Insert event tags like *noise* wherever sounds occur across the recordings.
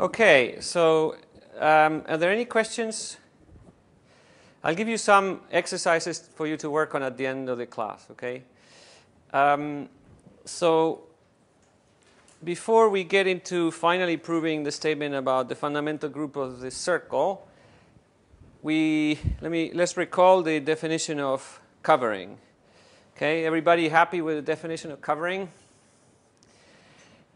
Okay, so um, are there any questions? I'll give you some exercises for you to work on at the end of the class, okay? Um, so before we get into finally proving the statement about the fundamental group of the circle, we let me let's recall the definition of covering. Okay, everybody happy with the definition of covering?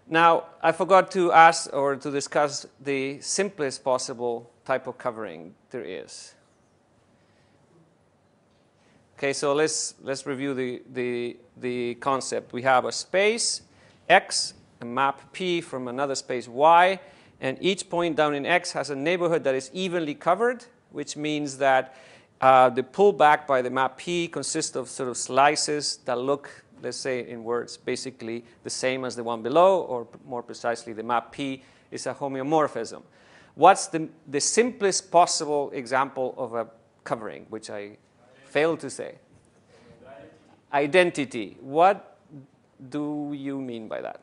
Now, I forgot to ask or to discuss the simplest possible type of covering there is. Okay, so let's let's review the the the concept. We have a space X a map P from another space Y, and each point down in X has a neighborhood that is evenly covered, which means that uh, the pullback by the map P consists of sort of slices that look, let's say in words, basically the same as the one below, or more precisely, the map P is a homeomorphism. What's the, the simplest possible example of a covering, which I failed to say? Identity. What do you mean by that?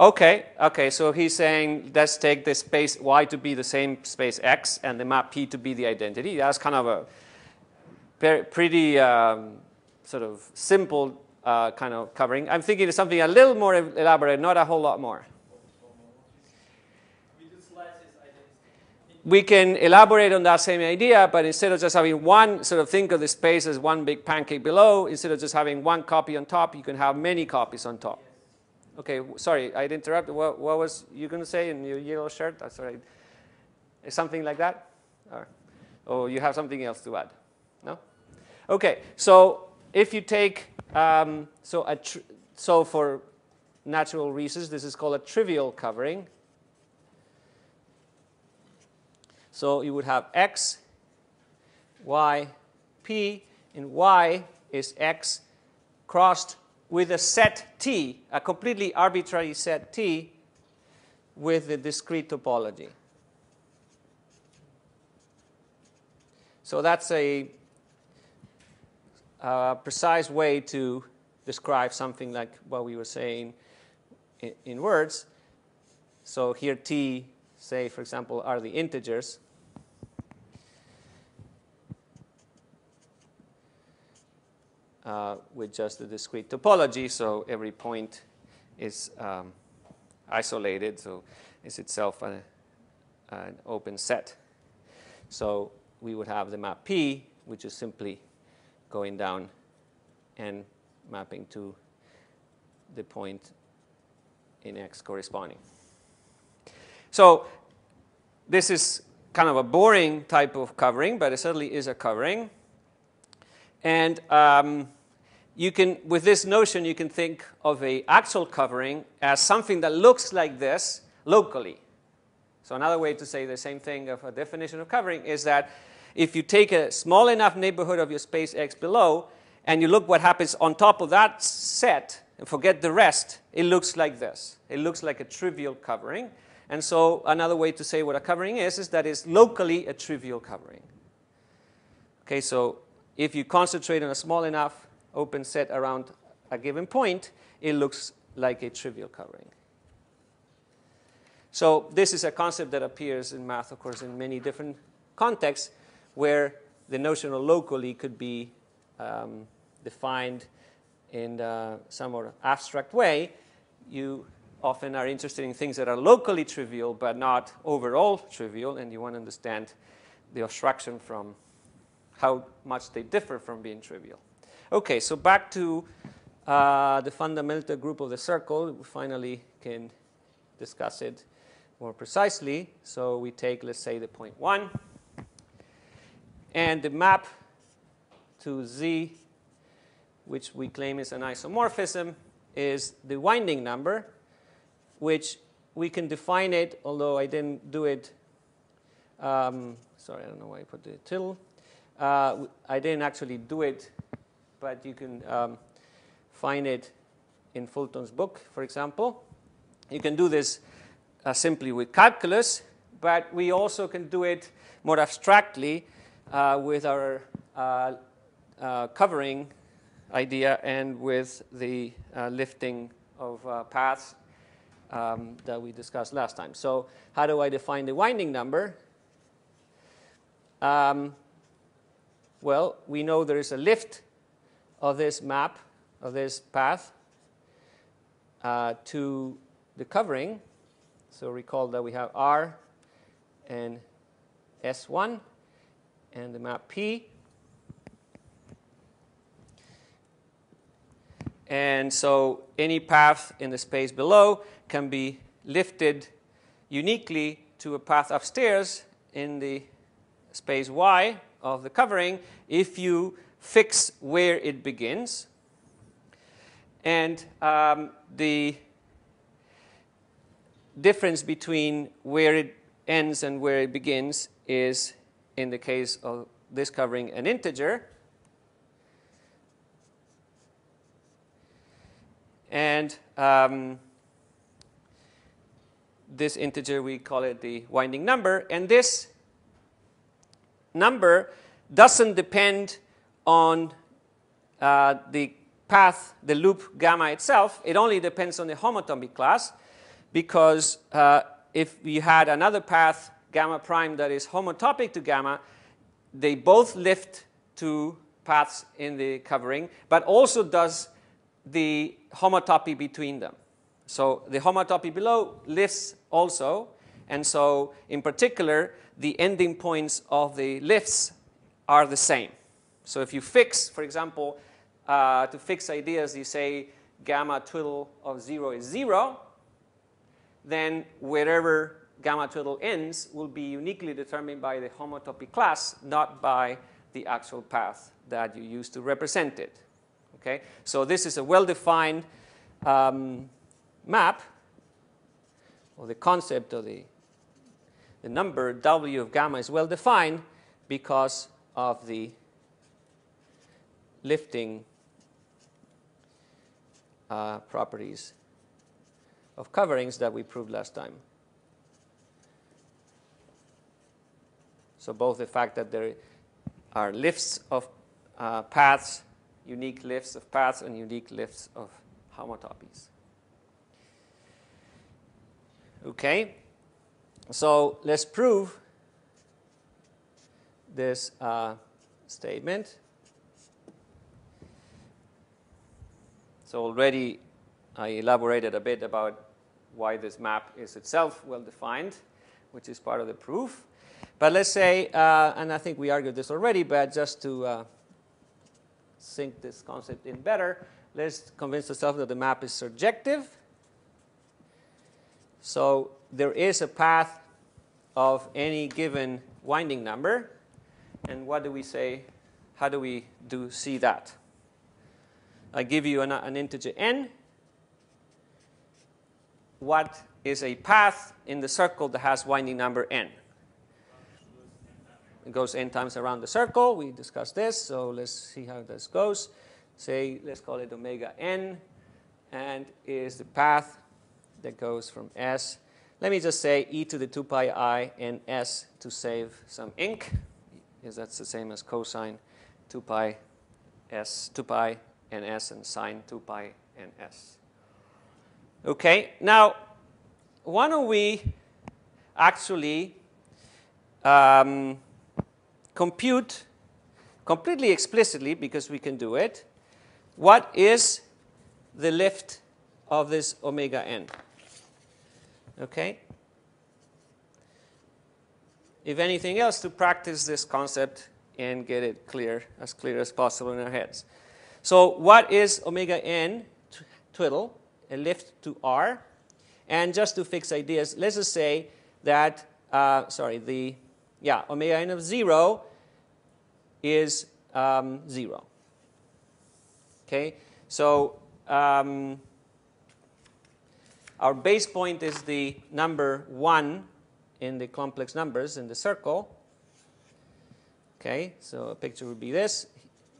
Okay, okay, so he's saying let's take the space y to be the same space x and the map p to be the identity. That's kind of a pretty um, sort of simple uh, kind of covering. I'm thinking of something a little more elaborate, not a whole lot more. We can elaborate on that same idea, but instead of just having one, sort of think of the space as one big pancake below, instead of just having one copy on top, you can have many copies on top. Okay, sorry, I interrupted. What, what was you going to say in your yellow shirt? That's right. Something like that? Or, or you have something else to add? No? Okay, so if you take, um, so, a so for natural reasons, this is called a trivial covering. So you would have x, y, p, and y is x crossed with a set T, a completely arbitrary set T, with the discrete topology. So that's a, a, precise way to describe something like what we were saying in, in words. So here T, say, for example, are the integers. Uh, with just the discrete topology. So every point is um, isolated, so it's itself a, an open set. So we would have the map P, which is simply going down and mapping to the point in X corresponding. So this is kind of a boring type of covering, but it certainly is a covering. And um, you can, with this notion, you can think of a actual covering as something that looks like this locally. So another way to say the same thing of a definition of covering is that if you take a small enough neighborhood of your space X below, and you look what happens on top of that set, and forget the rest, it looks like this. It looks like a trivial covering. And so another way to say what a covering is, is that it's locally a trivial covering. Okay, so if you concentrate on a small enough open set around a given point, it looks like a trivial covering. So this is a concept that appears in math, of course, in many different contexts where the notion of locally could be um, defined in uh, some more abstract way. You often are interested in things that are locally trivial but not overall trivial, and you want to understand the abstraction from how much they differ from being trivial. Okay, so back to uh, the fundamental group of the circle. We finally can discuss it more precisely. So we take, let's say, the point 1. And the map to Z, which we claim is an isomorphism, is the winding number, which we can define it, although I didn't do it. Um, sorry, I don't know why I put the till. Uh, I didn't actually do it, but you can um, find it in Fulton's book, for example. You can do this uh, simply with calculus, but we also can do it more abstractly uh, with our uh, uh covering idea and with the uh, lifting of uh, paths um, that we discussed last time. So how do I define the winding number? Um, well, we know there is a lift of this map, of this path, uh, to the covering. So recall that we have R and S1 and the map P. And so any path in the space below can be lifted uniquely to a path upstairs in the space Y of the covering if you fix where it begins. And um, the difference between where it ends and where it begins is, in the case of this covering, an integer. And um, this integer, we call it the winding number. And this number doesn't depend on uh, the path, the loop gamma itself. It only depends on the homotopy class because uh, if you had another path, gamma prime, that is homotopic to gamma, they both lift to paths in the covering, but also does the homotopy between them. So the homotopy below lifts also, and so in particular, the ending points of the lifts are the same. So if you fix, for example, uh, to fix ideas, you say gamma twiddle of 0 is 0, then wherever gamma twiddle ends will be uniquely determined by the homotopy class, not by the actual path that you use to represent it. Okay? So this is a well-defined um, map, or the concept of the, the number W of gamma is well-defined because of the lifting uh, properties of coverings that we proved last time. So both the fact that there are lifts of uh, paths unique lifts of paths and unique lifts of homotopies. Okay, so let's prove this uh, statement. So already I elaborated a bit about why this map is itself well defined, which is part of the proof. But let's say, uh, and I think we argued this already, but just to uh, sink this concept in better, let's convince ourselves that the map is surjective. So there is a path of any given winding number. And what do we say? How do we do see that? I give you an, an integer n. What is a path in the circle that has winding number n? It goes n times around the circle. We discussed this, so let's see how this goes. Say, let's call it omega n, and is the path that goes from S. Let me just say e to the 2 pi i and s to save some ink, because that's the same as cosine 2 pi s, 2 pi and s and sine 2 pi and s. Okay, now why don't we actually um, compute completely explicitly, because we can do it, what is the lift of this omega n. Okay? If anything else, to practice this concept and get it clear, as clear as possible in our heads. So what is omega n twiddle, a lift to r? And just to fix ideas, let's just say that, uh, sorry, the, yeah, omega n of 0 is um, 0. Okay, so um, our base point is the number 1 in the complex numbers in the circle. Okay, so a picture would be this.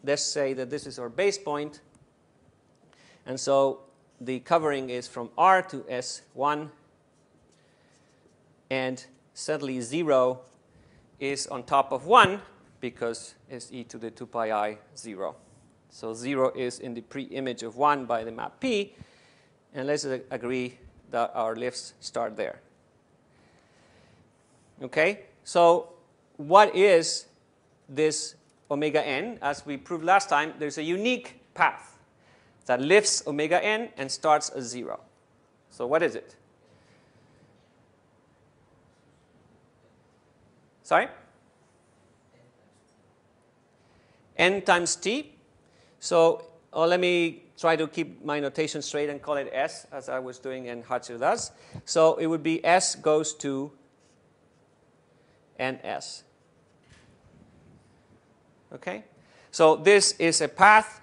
Let's say that this is our base point. And so the covering is from R to S1. And suddenly 0 is on top of 1 because it's e to the 2 pi i 0. So 0 is in the pre-image of 1 by the map P. And let's agree that our lifts start there. Okay? So what is this omega n? As we proved last time, there's a unique path that lifts omega n and starts at 0. So what is it? Sorry? n times t. So oh, let me try to keep my notation straight and call it s, as I was doing and Hatcher does. So it would be s goes to ns. Okay? So this is a path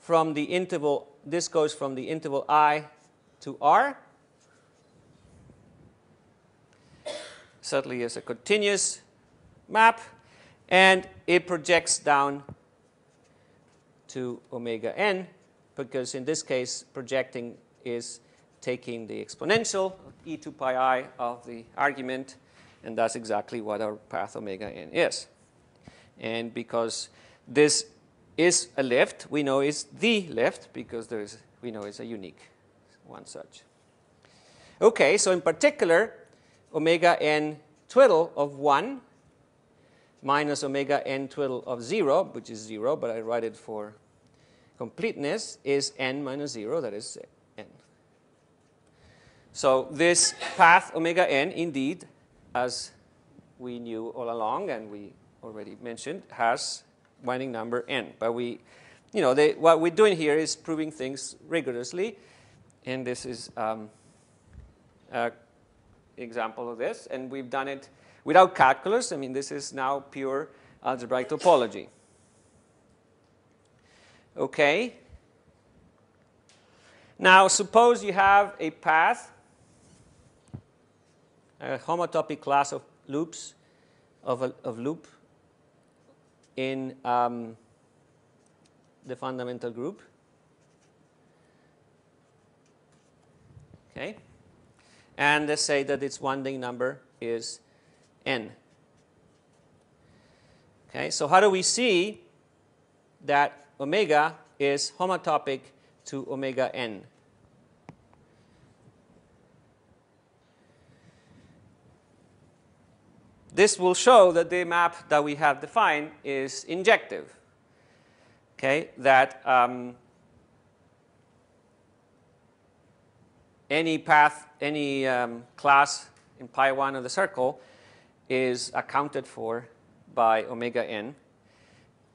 from the interval, this goes from the interval i to r. Certainly is a continuous map and it projects down to omega n, because in this case, projecting is taking the exponential e to pi i of the argument, and that's exactly what our path omega n is. And because this is a lift, we know it's the lift because there's, we know it's a unique one such. Okay, so in particular, omega n twiddle of 1 minus omega n twiddle of 0, which is 0, but I write it for completeness, is n minus 0, that is n. So this path omega n, indeed, as we knew all along and we already mentioned, has winding number n. But we, you know, they, what we're doing here is proving things rigorously, and this is um, an example of this, and we've done it without calculus. I mean, this is now pure algebraic topology. Okay. Now, suppose you have a path, a homotopy class of loops, of, a, of loop in um, the fundamental group. Okay. And let's say that its winding number is n. Okay, so how do we see that omega is homotopic to omega n? This will show that the map that we have defined is injective. Okay, that um, any path, any um, class in pi 1 of the circle is accounted for by omega n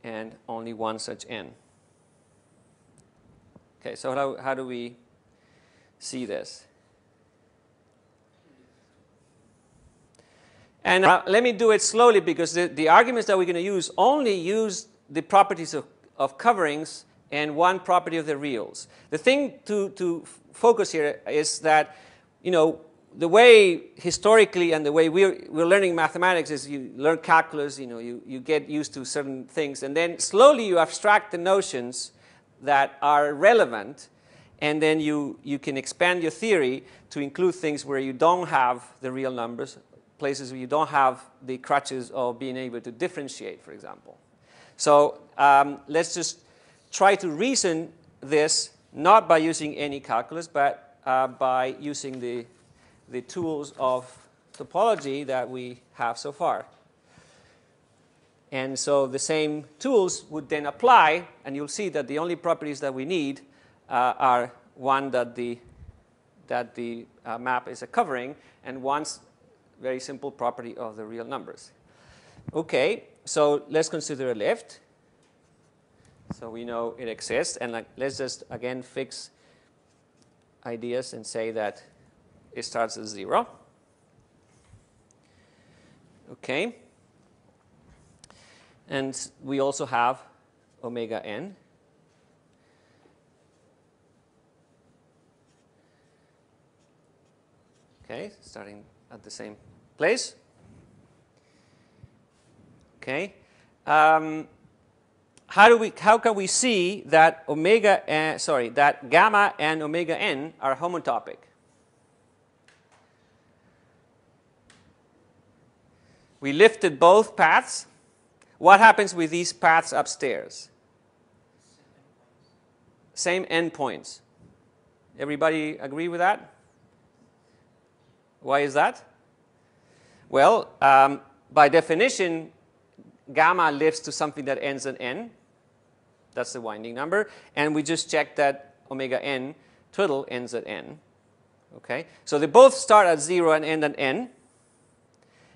and only one such n. Okay, so how, how do we see this? And uh, let me do it slowly because the, the arguments that we're going to use only use the properties of, of coverings and one property of the reals. The thing to, to focus here is that, you know, the way historically and the way we're, we're learning mathematics is you learn calculus, you know, you, you get used to certain things, and then slowly you abstract the notions that are relevant, and then you, you can expand your theory to include things where you don't have the real numbers, places where you don't have the crutches of being able to differentiate, for example. So um, let's just try to reason this not by using any calculus, but uh, by using the the tools of topology that we have so far. And so the same tools would then apply, and you'll see that the only properties that we need uh, are one that the, that the uh, map is a covering, and one very simple property of the real numbers. Okay, so let's consider a lift. So we know it exists, and like, let's just again fix ideas and say that it starts at 0. Okay. And we also have omega n. Okay, starting at the same place. Okay. Um, how do we? How can we see that omega? Uh, sorry, that gamma and omega n are homotopic? We lifted both paths. What happens with these paths upstairs? same endpoints. Everybody agree with that? Why is that? Well, um, by definition, gamma lives to something that ends in n. That's the winding number. And we just check that omega n twiddle ends at n. Okay? So they both start at 0 and end at n.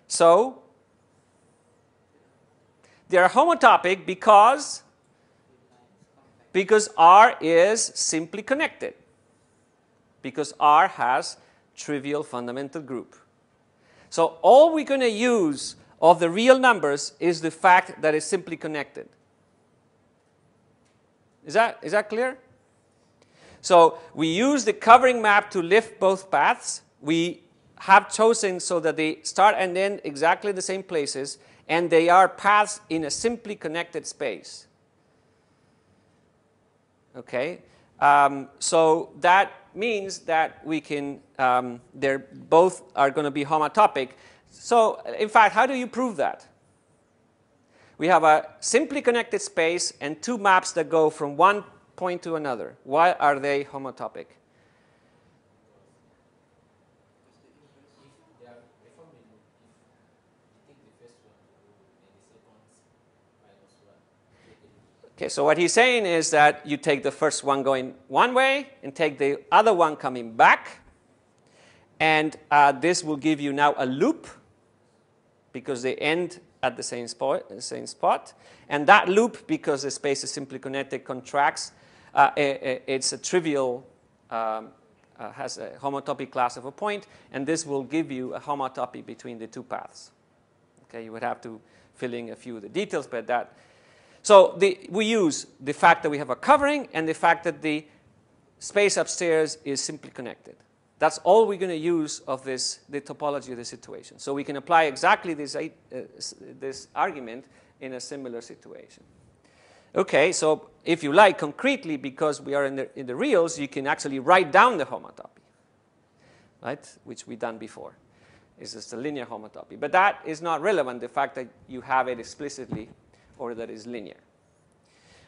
So they are homotopic because because R is simply connected. Because R has trivial fundamental group. So all we're going to use of the real numbers is the fact that it's simply connected. Is that, is that clear? So we use the covering map to lift both paths. We have chosen so that they start and end exactly the same places, and they are paths in a simply connected space. Okay? Um, so that means that we can, um, they're both are going to be homotopic. So in fact, how do you prove that? We have a simply connected space and two maps that go from one point to another. Why are they homotopic? Okay, so what he's saying is that you take the first one going one way and take the other one coming back. And uh, this will give you now a loop because they end at the same spot, same spot. And that loop, because the space is simply connected, contracts. Uh, it's a trivial, um, uh, has a homotopy class of a point, and this will give you a homotopy between the two paths. Okay, you would have to fill in a few of the details, but that so the, we use the fact that we have a covering and the fact that the space upstairs is simply connected. That's all we're going to use of this, the topology of the situation. So we can apply exactly this, uh, this argument in a similar situation. Okay, so if you like, concretely, because we are in the, in the reals, you can actually write down the homotopy, right, which we've done before. It's just a linear homotopy. But that is not relevant, the fact that you have it explicitly or that is linear.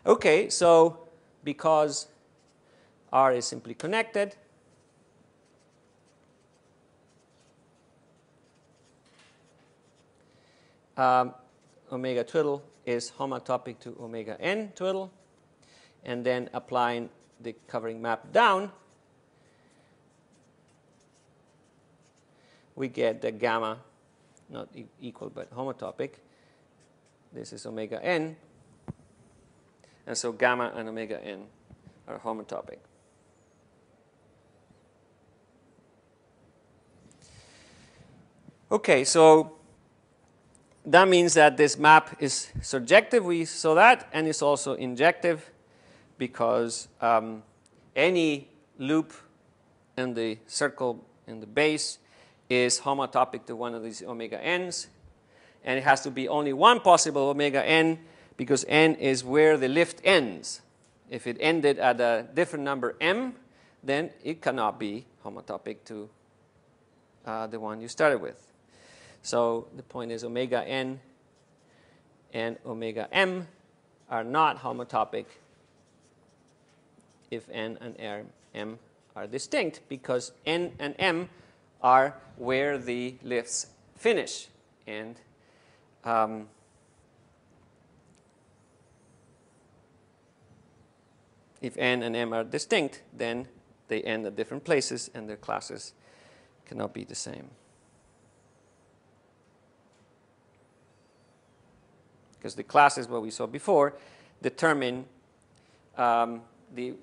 Okay, so because R is simply connected, um, omega twiddle is homotopic to omega n twiddle, and then applying the covering map down, we get the gamma, not e equal but homotopic, this is omega n. And so gamma and omega n are homotopic. Okay, so that means that this map is surjective. We saw that, and it's also injective because um, any loop in the circle in the base is homotopic to one of these omega n's and it has to be only one possible omega n because n is where the lift ends. If it ended at a different number m, then it cannot be homotopic to uh, the one you started with. So the point is omega n and omega m are not homotopic if n and m are distinct because n and m are where the lifts finish and um, if n and m are distinct, then they end at different places and their classes cannot be the same. Because the classes, what we saw before, determine um, the,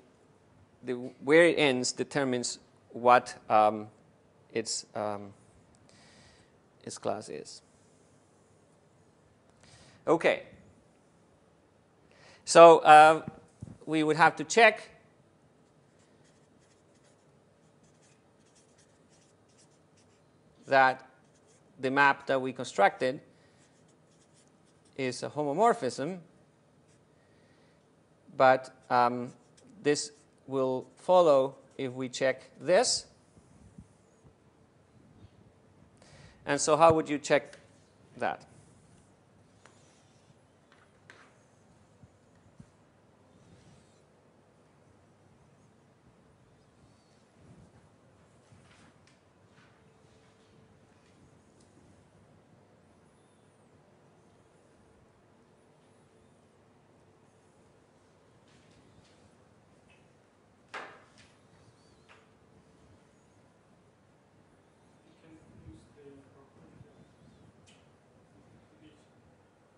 the, where it ends determines what um, its, um, its class is. Okay. So uh, we would have to check that the map that we constructed is a homomorphism, but um, this will follow if we check this. And so how would you check that?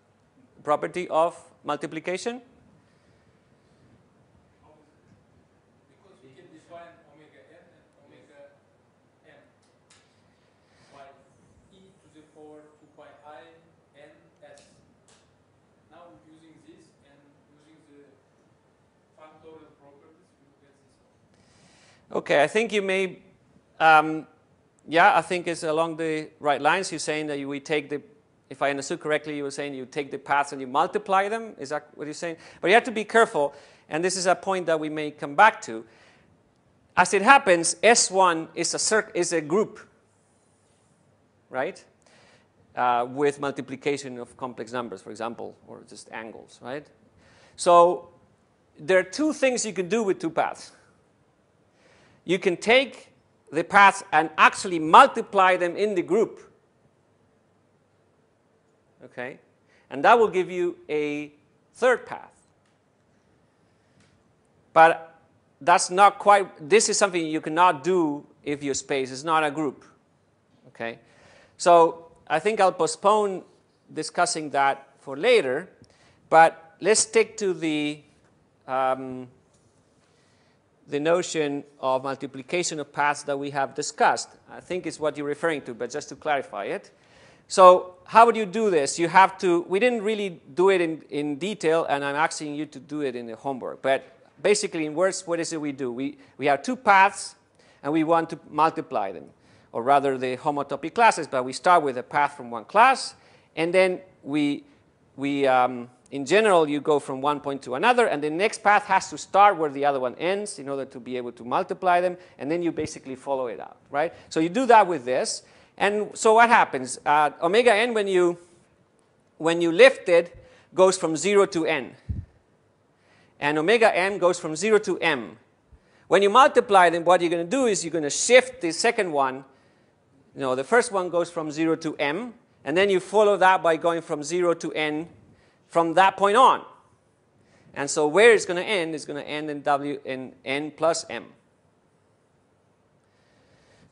property of multiplication? Because we can define omega n and omega m by e to the power 2 pi i n s. Now using this and using the factorial properties, we will get this one. Okay, I think you may, um, yeah, I think it's along the right lines. You're saying that we take the, if I understood correctly, you were saying you take the paths and you multiply them. Is that what you're saying? But you have to be careful, and this is a point that we may come back to. As it happens, S1 is a, circ- is a group, right? Uh, with multiplication of complex numbers, for example, or just angles, right? So there are two things you can do with two paths you can take the paths and actually multiply them in the group. Okay? And that will give you a third path. But that's not quite, this is something you cannot do if your space is not a group. Okay? So I think I'll postpone discussing that for later, but let's stick to the um, the notion of multiplication of paths that we have discussed. I think it's what you're referring to, but just to clarify it. So how would you do this? You have to, we didn't really do it in, in detail, and I'm asking you to do it in the homework. But basically, in words, what is it we do? We, we have two paths, and we want to multiply them, or rather the homotopy classes, but we start with a path from one class, and then we, we um, in general, you go from one point to another, and the next path has to start where the other one ends in order to be able to multiply them, and then you basically follow it out, right? So you do that with this, and so what happens? Uh, omega n, when you, when you lift it, goes from 0 to n. And omega m goes from 0 to m. When you multiply them, what you're going to do is you're going to shift the second one. You know, the first one goes from 0 to m, and then you follow that by going from 0 to n from that point on. And so where it's going to end is going to end in W in n plus m.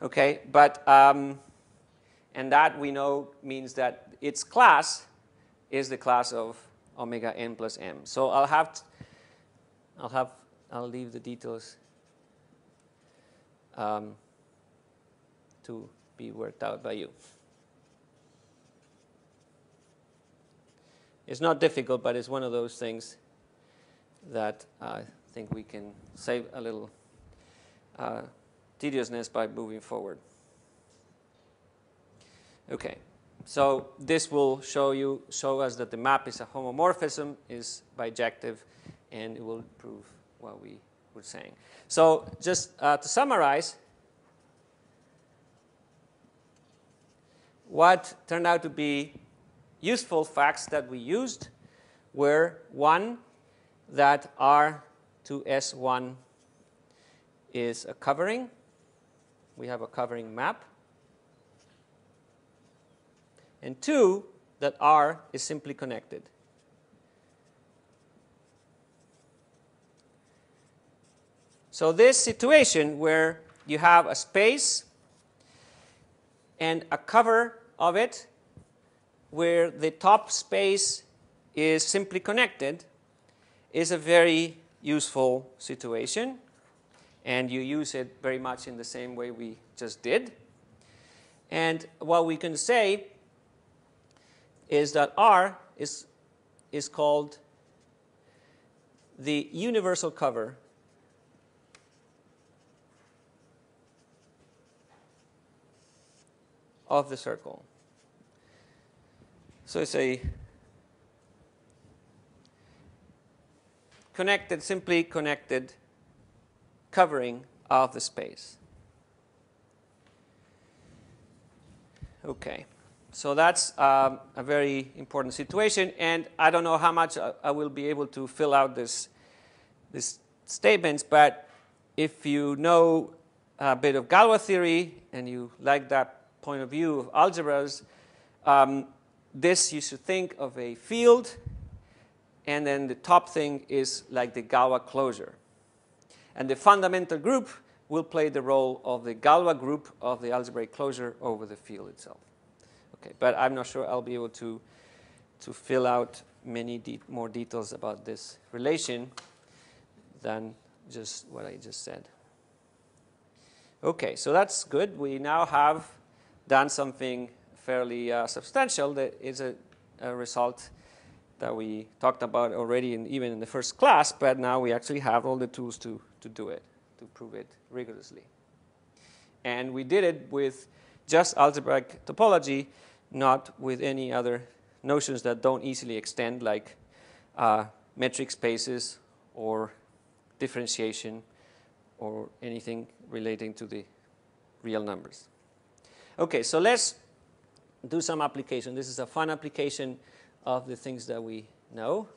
Okay, but um, and that we know means that its class is the class of omega n plus m. So I'll have t- I'll have I'll leave the details um, to be worked out by you. It's not difficult, but it's one of those things that I think we can save a little uh, tediousness by moving forward. Okay, so this will show you show us that the map is a homomorphism, is bijective, and it will prove what we were saying. So just uh, to summarize, what turned out to be useful facts that we used were one, that R to S1 is a covering. We have a covering map. And two, that R is simply connected. So this situation where you have a space and a cover of it where the top space is simply connected is a very useful situation. And you use it very much in the same way we just did. And what we can say is that R is, is called the universal cover of the circle. So it's a connected, simply connected covering of the space. Okay, so that's um, a very important situation, and I don't know how much I, will be able to fill out this, this statements, but if you know a bit of Galois theory and you like that point of view of algebras, um, this you should think of a field, and then the top thing is like the Galois closure. And the fundamental group will play the role of the Galois group of the algebraic closure over the field itself. Okay, but I'm not sure I'll be able to, to fill out many de more details about this relation than just what I just said. Okay, so that's good. We now have done something fairly uh, substantial that is a, a, result that we talked about already in, even in the first class, but now we actually have all the tools to, to do it, to prove it rigorously. And we did it with just algebraic topology, not with any other notions that don't easily extend, like uh, metric spaces or differentiation or anything relating to the real numbers. Okay, so let's do some application. This is a fun application of the things that we know.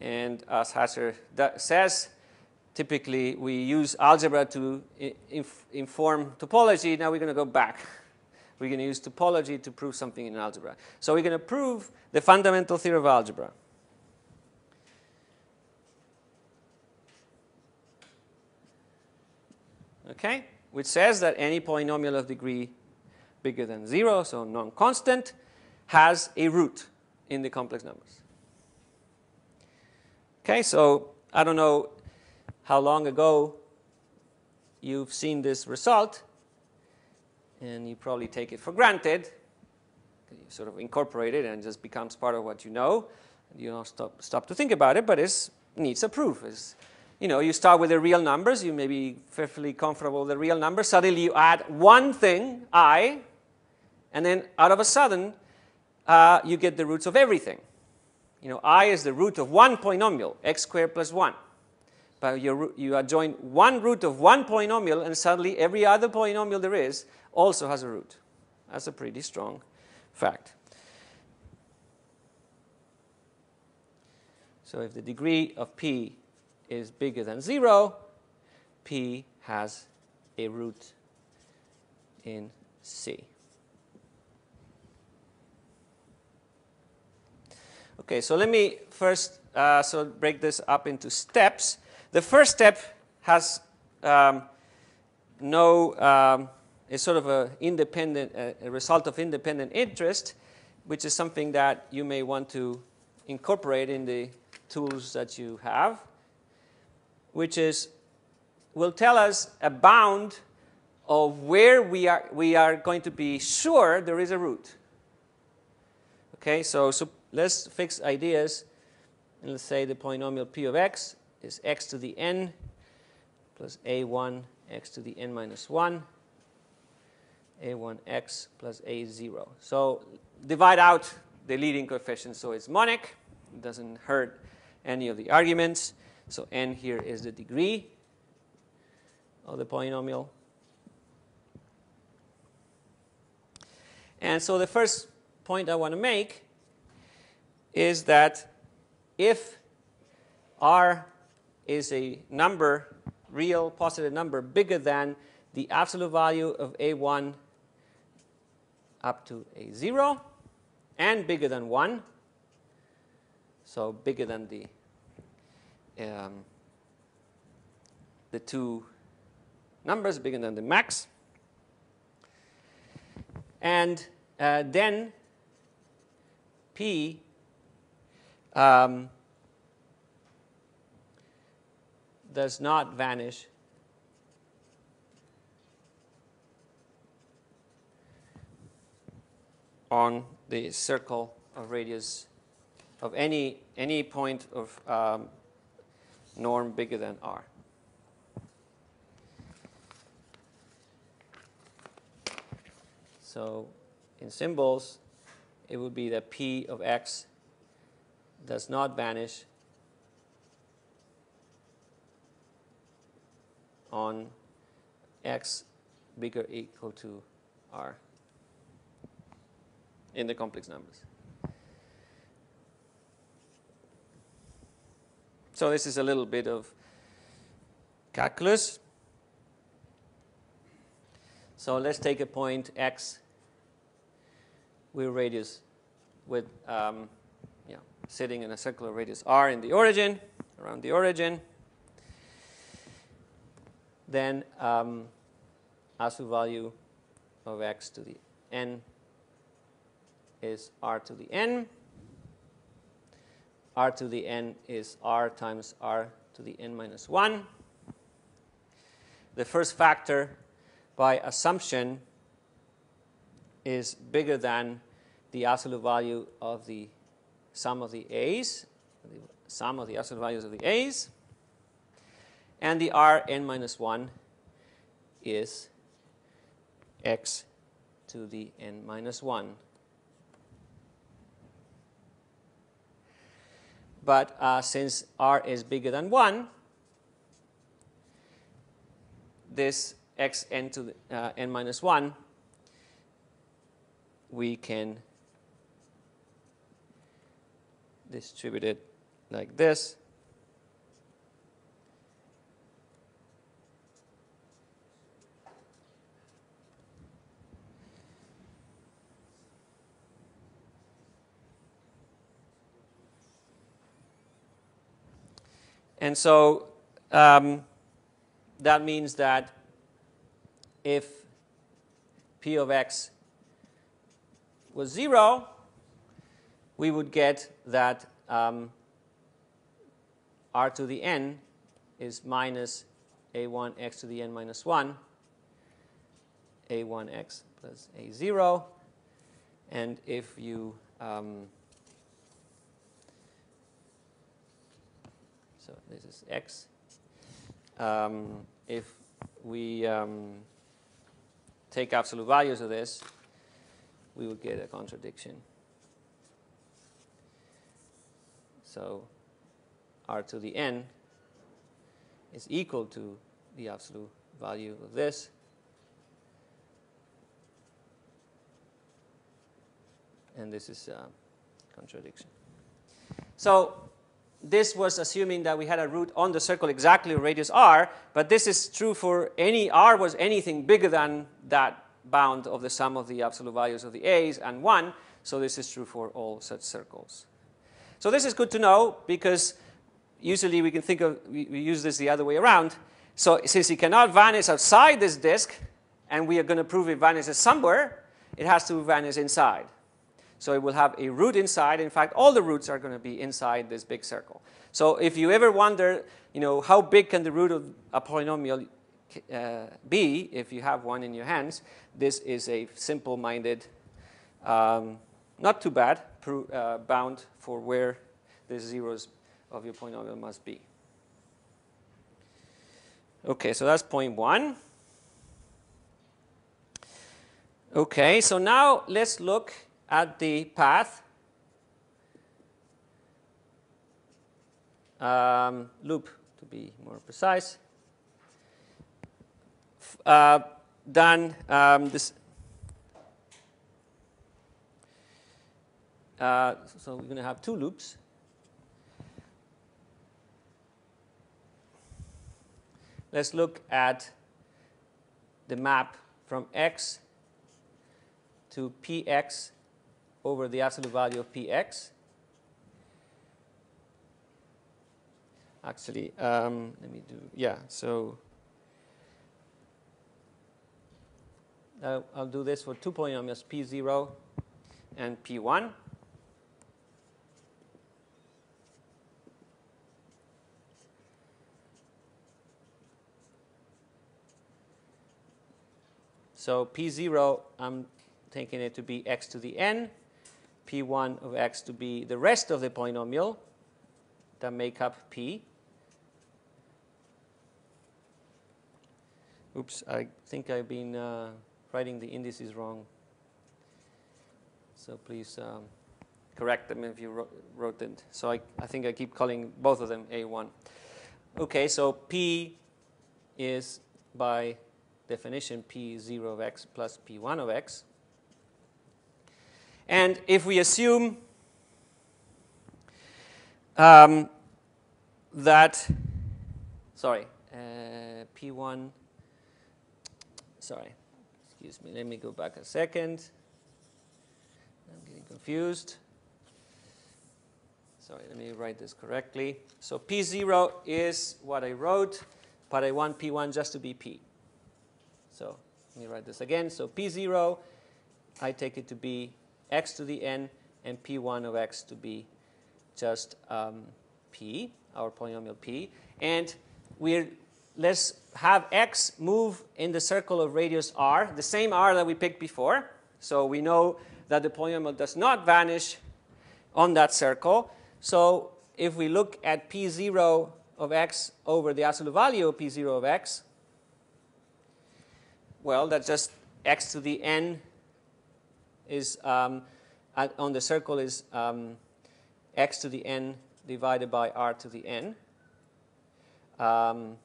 And as Hatcher says, typically we use algebra to inf inform topology. Now we're going to go back. We're going to use topology to prove something in algebra. So we're going to prove the fundamental theory of algebra. Okay, which says that any polynomial of degree bigger than zero, so non-constant, has a root in the complex numbers. Okay, so I don't know how long ago you've seen this result, and you probably take it for granted. You sort of incorporate it and it just becomes part of what you know. You don't stop, stop to think about it, but it needs a proof. It's, you know, you start with the real numbers. You may be fairly comfortable with the real numbers. Suddenly you add one thing, i, and then out of a sudden, uh, you get the roots of everything. You know, i is the root of one polynomial, x squared plus 1 but you, you adjoin one root of one polynomial, and suddenly every other polynomial there is also has a root. That's a pretty strong fact. So if the degree of p is bigger than 0, p has a root in C. Okay, so let me first uh, so break this up into steps. The first step has um, no, um, is sort of a independent, a result of independent interest, which is something that you may want to incorporate in the tools that you have, which is, will tell us a bound of where we are, we are going to be sure there is a root. Okay, so, so let's fix ideas. And let's say the polynomial p of x is x to the n plus a1 x to the n minus 1, a1x plus a0. So divide out the leading coefficient so it's monic. It doesn't hurt any of the arguments. So n here is the degree of the polynomial. And so the first point I want to make is that if r is a number, real positive number, bigger than the absolute value of a1 up to a0 and bigger than 1. So bigger than the, um, the two numbers, bigger than the max. And uh, then P um, does not vanish on the circle of radius of any, any point of um, norm bigger than r. So in symbols, it would be that p of x does not vanish on x bigger equal to r in the complex numbers. So this is a little bit of calculus. So let's take a point x with radius with um, yeah, sitting in a circular radius r in the origin, around the origin then um, absolute value of x to the n is r to the n. r to the n is r times r to the n minus 1. The first factor by assumption is bigger than the absolute value of the sum of the a's, the sum of the absolute values of the a's. And the rn minus 1 is x to the n minus 1. But uh, since r is bigger than 1, this x n to the, uh, n minus 1, we can distribute it like this. And so um, that means that if p of x was 0, we would get that um, r to the n is minus a1x to the n minus 1, a1x plus a0. And if you um, so this is x. Um, if we um, take absolute values of this, we would get a contradiction. So r to the n is equal to the absolute value of this. And this is a contradiction. So this was assuming that we had a root on the circle exactly radius r, but this is true for any r was anything bigger than that bound of the sum of the absolute values of the a's and 1, so this is true for all such circles. So this is good to know because usually we can think of, we, we use this the other way around. So since it cannot vanish outside this disk, and we are going to prove it vanishes somewhere, it has to vanish inside. So it will have a root inside. In fact, all the roots are going to be inside this big circle. So if you ever wonder, you know, how big can the root of a polynomial uh, be if you have one in your hands, this is a simple-minded, um, not too bad, uh, bound for where the zeros of your polynomial must be. Okay, so that's point one. Okay, so now let's look at the path um, loop, to be more precise. Uh, then um, this Uh, so we're going to have two loops. Let's look at the map from x to px over the absolute value of px. Actually, um, let me do, yeah, so uh, I'll do this for two polynomials, p0 and p1. So P0, I'm taking it to be x to the n, P1 of x to be the rest of the polynomial that make up P. Oops, I think I've been uh, writing the indices wrong. So please um, correct them if you wrote, wrote it. So I, I think I keep calling both of them A1. Okay, so P is by definition p0 of x plus p1 of x. And if we assume um, that, sorry, uh, p1, sorry, excuse me, let me go back a second. I'm getting confused. Sorry, let me write this correctly. So P0 is what I wrote, but I want P1 just to be P. So let me write this again. So P0, I take it to be x to the n and p1 of x to be just um, p, our polynomial p. And we're, let's have x move in the circle of radius r, the same r that we picked before. So we know that the polynomial does not vanish on that circle. So if we look at p0 of x over the absolute value of p0 of x, well, that's just x to the n is um, on the circle is um, x to the n divided by r to the n. Um,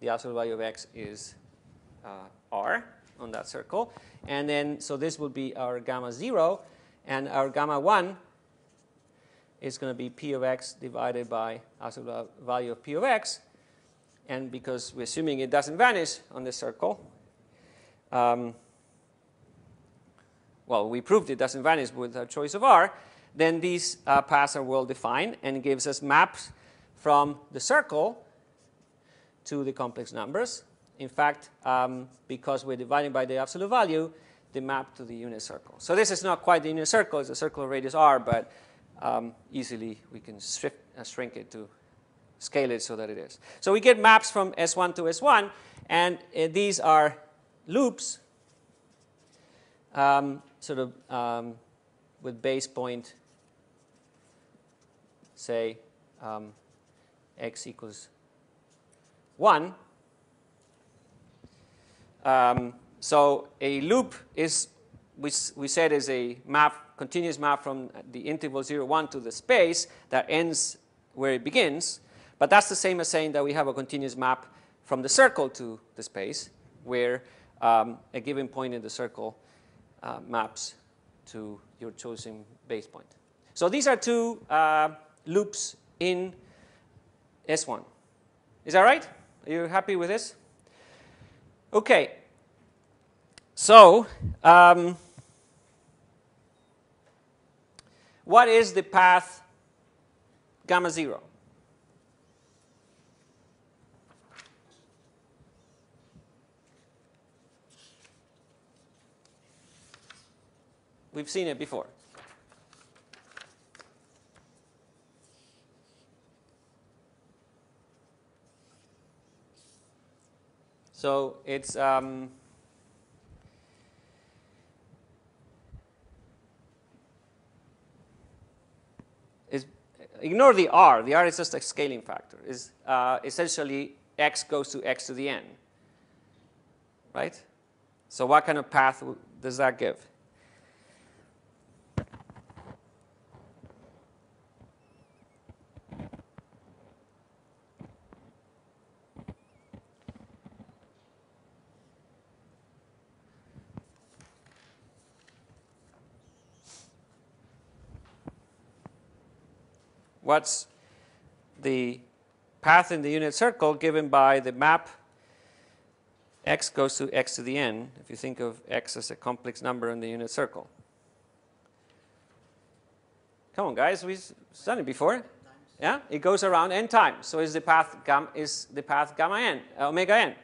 the absolute value of x is uh, r on that circle. And then, so this would be our gamma 0. And our gamma 1 is going to be p of x divided by absolute value of p of x. And because we're assuming it doesn't vanish on this circle, um, well, we proved it doesn't vanish with a choice of r, then these uh, paths are well defined and gives us maps from the circle to the complex numbers. In fact, um, because we're dividing by the absolute value, the map to the unit circle. So this is not quite the unit circle, it's a circle of radius r, but um, easily we can uh, shrink it to scale it so that it is. So we get maps from S1 to S1, and uh, these are loops, um, sort of um, with base point, say, um, x equals 1. Um, so a loop is, we, we said, is a map, continuous map from the interval 0, 1 to the space that ends where it begins. But that's the same as saying that we have a continuous map from the circle to the space, where um, a given point in the circle uh, maps to your chosen base point. So these are two uh, loops in S1. Is that right? Are you happy with this? Okay. So, um, what is the path gamma 0? We've seen it before. So it's um, is ignore the r. The r is just a scaling factor. Is uh, essentially x goes to x to the n. Right. So what kind of path does that give? What's the path in the unit circle given by the map x goes to x to the n, if you think of x as a complex number in the unit circle. Come on, guys, we've done it before. Yeah, it goes around n times. So is the path gamma is the path gamma n uh, omega n,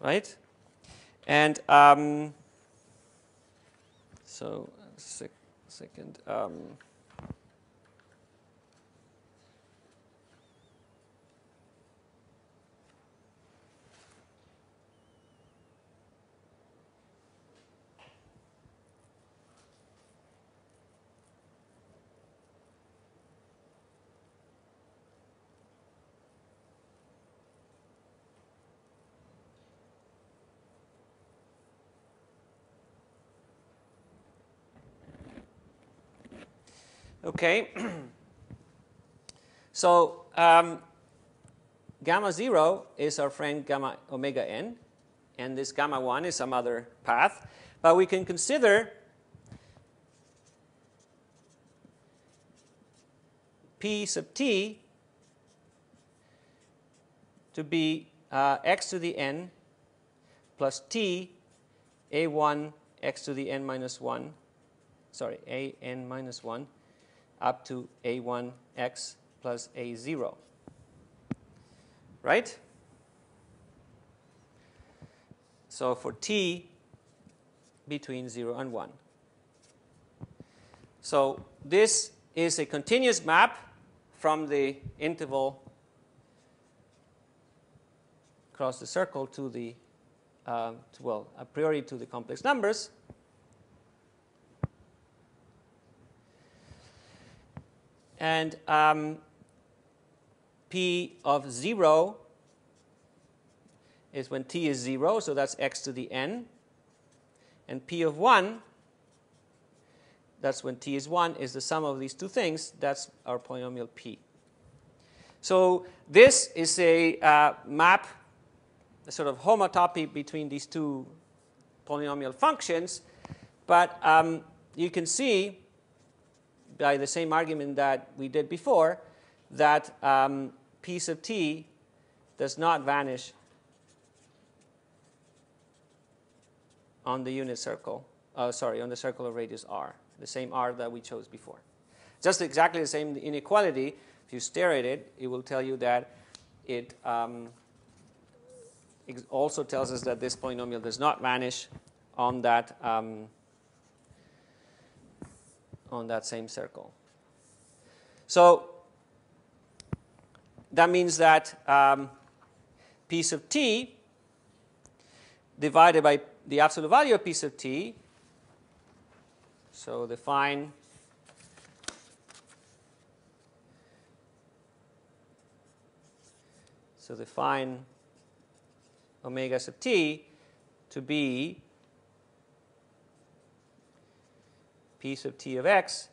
right? And um, so sec second. Um, Okay. *clears throat* so um, gamma 0 is our friend gamma omega n, and this gamma 1 is some other path. But we can consider p sub t to be uh, x to the n plus t a1 x to the n minus 1, sorry, a n minus 1 up to a1x plus a0. Right? So for t, between 0 and 1. So this is a continuous map from the interval across the circle to the, uh, to, well, a priori to the complex numbers. And um, P of 0 is when t is 0, so that's x to the n. And P of 1, that's when t is 1, is the sum of these two things. That's our polynomial P. So this is a uh, map, a sort of homotopy between these two polynomial functions. But um, you can see by the same argument that we did before that um, p sub t does not vanish on the unit circle, uh, sorry, on the circle of radius r, the same r that we chose before. Just exactly the same inequality. If you stare at it, it will tell you that it um, also tells us that this polynomial does not vanish on that um, on that same circle. So that means that um, p sub t divided by the absolute value of p sub t, so define so define omega sub t to be p sub t of x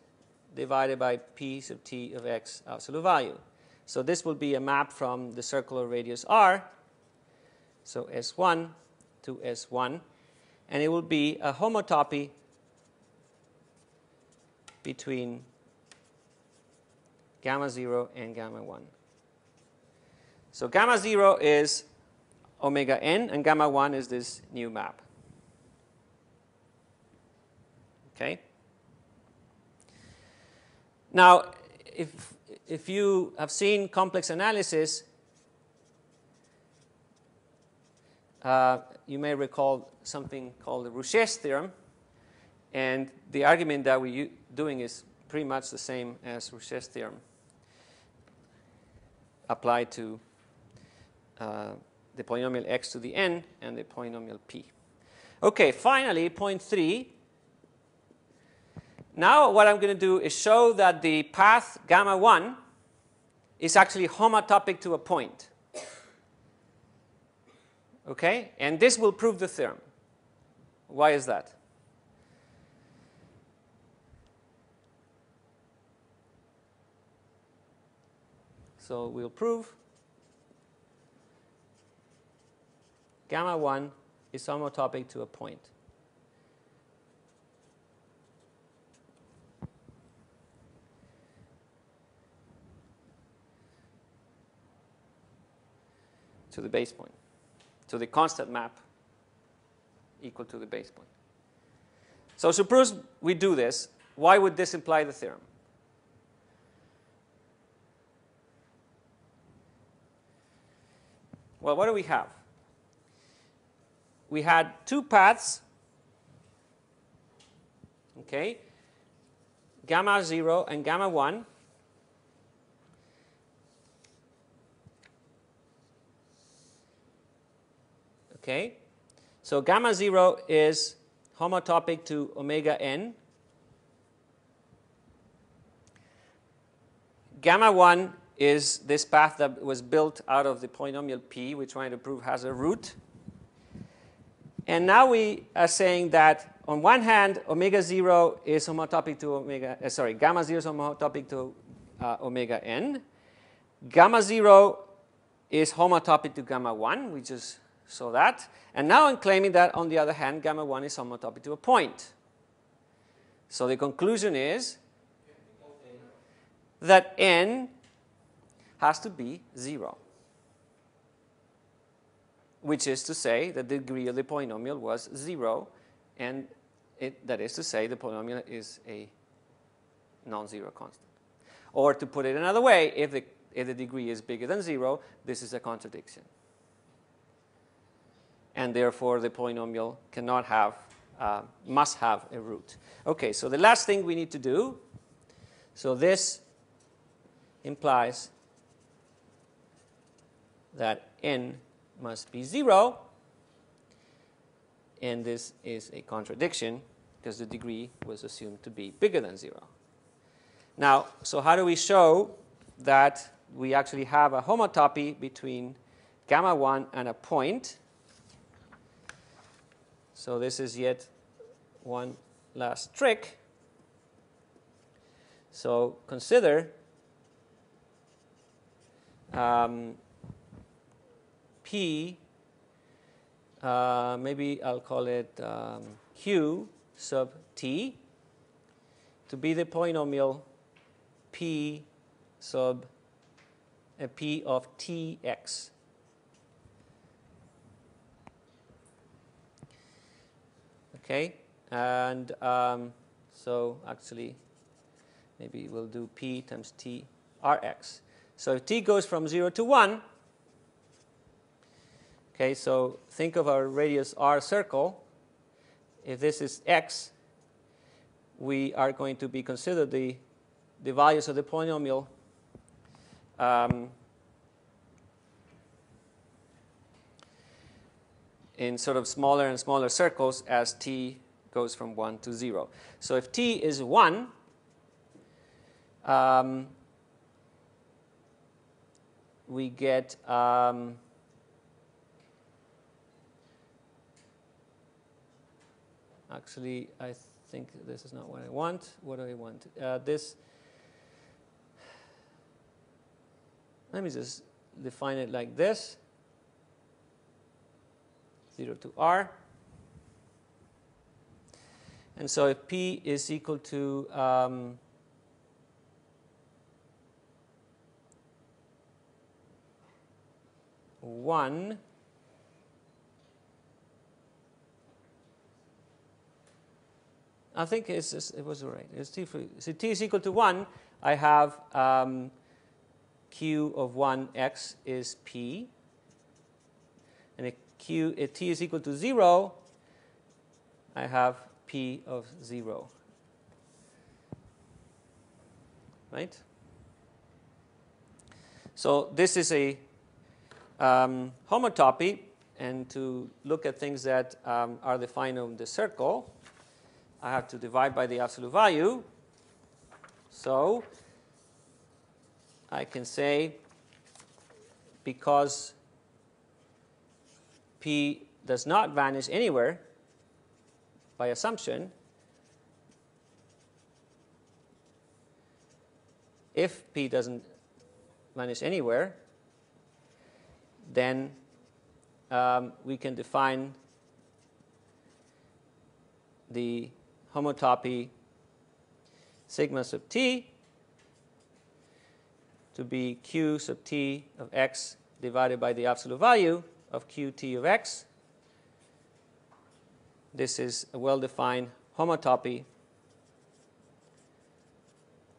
divided by p sub t of x absolute value. So this will be a map from the circular radius r, so S1 to S1, and it will be a homotopy between gamma 0 and gamma 1. So gamma 0 is omega n, and gamma 1 is this new map. Okay? Now, if if you have seen complex analysis, uh, you may recall something called the Rouché's theorem. And the argument that we're doing is pretty much the same as Rouché's theorem applied to uh, the polynomial x to the n and the polynomial p. Okay, finally, point three now what I'm going to do is show that the path gamma 1 is actually homotopic to a point. Okay? And this will prove the theorem. Why is that? So we'll prove gamma 1 is homotopic to a point. To the base point, to the constant map equal to the base point. So suppose we do this. Why would this imply the theorem? Well, what do we have? We had two paths, okay, gamma 0 and gamma 1, Okay? So gamma 0 is homotopic to omega n. Gamma 1 is this path that was built out of the polynomial p, we're trying to prove has a root. And now we are saying that on one hand, omega 0 is homotopic to omega, uh, sorry, gamma 0 is homotopic to uh, omega n. Gamma 0 is homotopic to gamma 1, we just so that. And now I'm claiming that, on the other hand, gamma 1 is homotopic to a point. So the conclusion is that n has to be 0, which is to say that the degree of the polynomial was 0, and it, that is to say the polynomial is a non-zero constant. Or to put it another way, if the, if the degree is bigger than 0, this is a contradiction and therefore the polynomial cannot have uh, must have a root. Okay, so the last thing we need to do, so this implies that n must be 0, and this is a contradiction because the degree was assumed to be bigger than 0. Now, so how do we show that we actually have a homotopy between gamma 1 and a point? So this is yet one last trick. So consider um, P, uh, maybe I'll call it um, Q sub T to be the polynomial P sub p of Tx. Okay, and um, so actually maybe we'll do P times T Rx. So if T goes from 0 to 1, okay, so think of our radius R circle. If this is X, we are going to be considered the, the values of the polynomial um, in sort of smaller and smaller circles as t goes from 1 to 0. So if t is 1, um, we get um, actually I think this is not what I want. What do I want? Uh, this let me just define it like this 0 to r. And so if p is equal to um, one, I think it's, it's, it was right. It's t, so t is equal to 1. I have um, q of 1x is p. Q, if t is equal to 0, I have p of 0. Right? So this is a um, homotopy. And to look at things that um, are defined on the circle, I have to divide by the absolute value. So I can say because P does not vanish anywhere by assumption, if P doesn't vanish anywhere, then um, we can define the homotopy sigma sub t to be q sub t of x divided by the absolute value of qt of x. This is a well-defined homotopy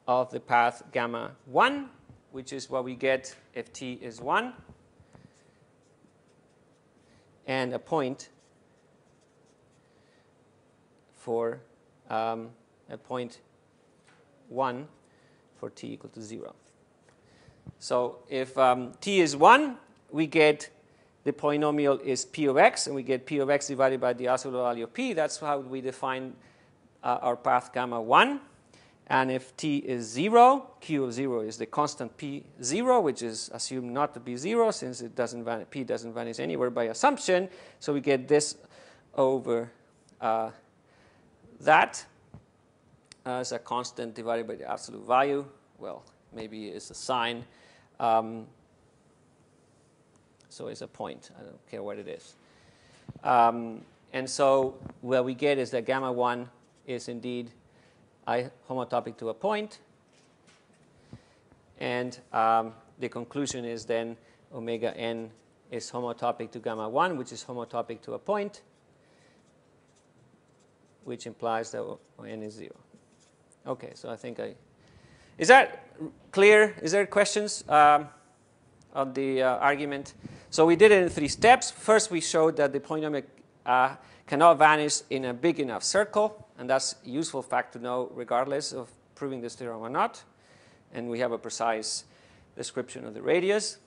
of the path gamma 1, which is what we get if t is 1 and a point for um, a point 1 for t equal to 0. So if um, t is 1, we get the polynomial is p of x, and we get p of x divided by the absolute value of p. That's how we define uh, our path gamma 1. And if t is 0, q of 0 is the constant p0, which is assumed not to be 0 since it doesn't p doesn't vanish anywhere by assumption. So we get this over uh, that as a constant divided by the absolute value. Well, maybe it's a sign. Um, so it's a point. I don't care what it is. Um, and so what we get is that gamma 1 is indeed I homotopic to a point. And um, the conclusion is then omega n is homotopic to gamma 1, which is homotopic to a point, which implies that n is 0. Okay, so I think I. Is that clear? Is there questions um, on the uh, argument? So we did it in three steps. First, we showed that the polynomial uh, cannot vanish in a big enough circle, and that's a useful fact to know regardless of proving this theorem or not. And we have a precise description of the radius.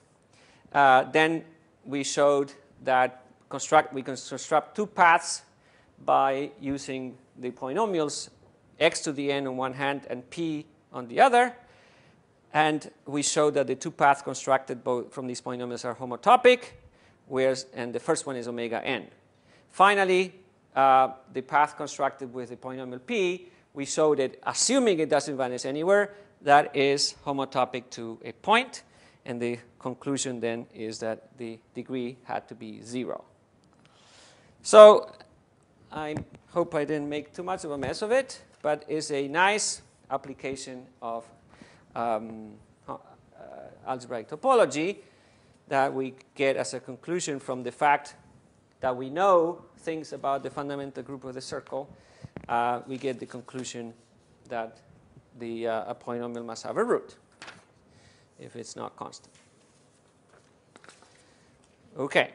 Uh, then we showed that construct, we can construct two paths by using the polynomials x to the n on one hand and p on the other. And we show that the two paths constructed from these polynomials are homotopic, whereas, and the first one is omega n. Finally, uh, the path constructed with the polynomial p, we showed that assuming it doesn't vanish anywhere, that is homotopic to a point, and the conclusion then is that the degree had to be zero. So I hope I didn't make too much of a mess of it, but it's a nice application of um, uh, algebraic topology that we get as a conclusion from the fact that we know things about the fundamental group of the circle. Uh, we get the conclusion that the uh, a polynomial must have a root if it's not constant. Okay.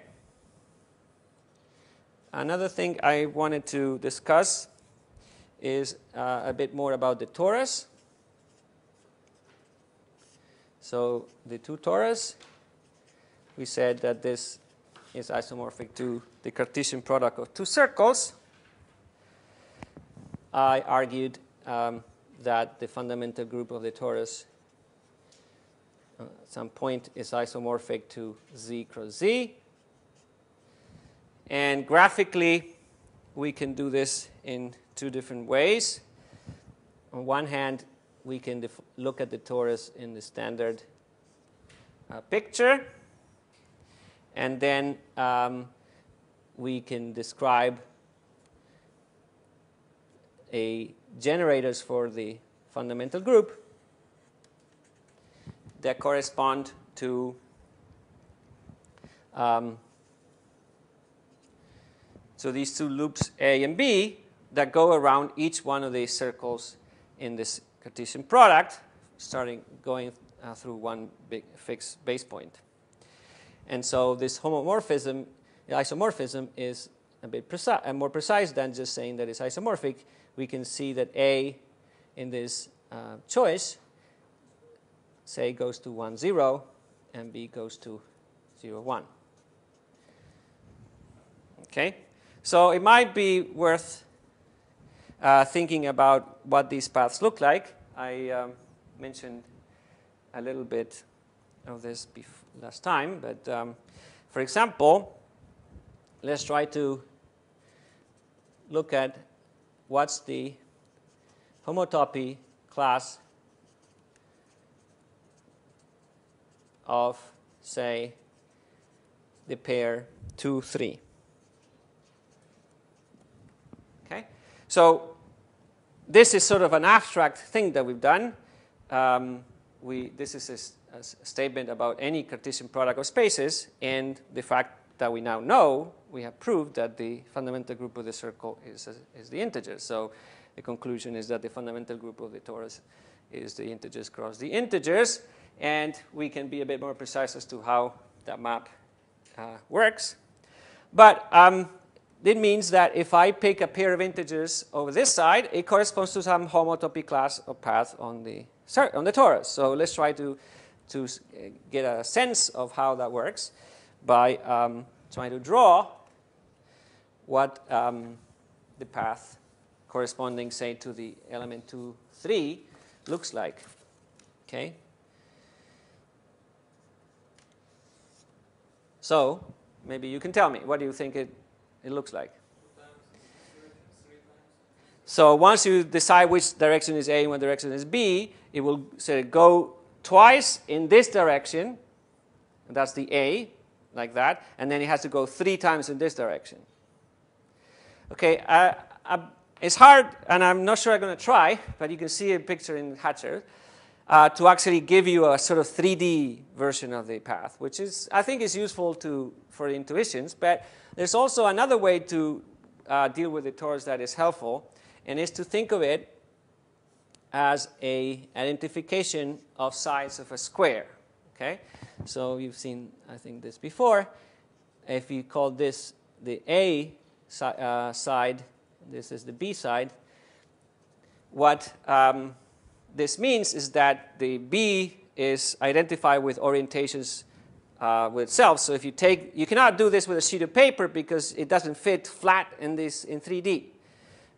Another thing I wanted to discuss is uh, a bit more about the torus. So the two torus, we said that this is isomorphic to the Cartesian product of two circles. I argued um, that the fundamental group of the torus uh, at some point is isomorphic to z cross z. And graphically, we can do this in two different ways. On one hand, we can look at the torus in the standard uh, picture, and then um, we can describe a generators for the fundamental group that correspond to um, so these two loops A and B that go around each one of these circles in this Cartesian product, starting going uh, through one big fixed base point. And so this homomorphism, isomorphism, is a bit precise, and more precise than just saying that it's isomorphic. We can see that A in this uh, choice, say, goes to 1, 0, and B goes to 0, 1. Okay? So it might be worth uh, thinking about what these paths look like, I um, mentioned a little bit of this last time, but um, for example, let's try to look at what's the homotopy class of, say, the pair 2, 3. Okay? So this is sort of an abstract thing that we've done. Um, we, this is a, a, statement about any Cartesian product of spaces, and the fact that we now know, we have proved that the fundamental group of the circle is, is the integers. So the conclusion is that the fundamental group of the torus is the integers cross the integers, and we can be a bit more precise as to how that map uh, works. But um, it means that if I pick a pair of integers over this side, it corresponds to some homotopy class or path on the, on the torus. So let's try to, to get a sense of how that works by um, trying to draw what um, the path corresponding, say, to the element 2, 3 looks like. Okay? So maybe you can tell me, what do you think it it looks like. So once you decide which direction is A and what direction is B, it will say go twice in this direction, and that's the A, like that, and then it has to go three times in this direction. Okay, uh, uh, it's hard, and I'm not sure I'm going to try, but you can see a picture in Hatcher uh, to actually give you a sort of 3D version of the path, which is I think is useful to for intuitions. But there's also another way to uh, deal with the torus that is helpful, and is to think of it as a identification of sides of a square. Okay, so you've seen I think this before. If you call this the A si uh, side, this is the B side, what um, this means is that the B is identified with orientations uh, with itself. So if you take, you cannot do this with a sheet of paper because it doesn't fit flat in this in 3D.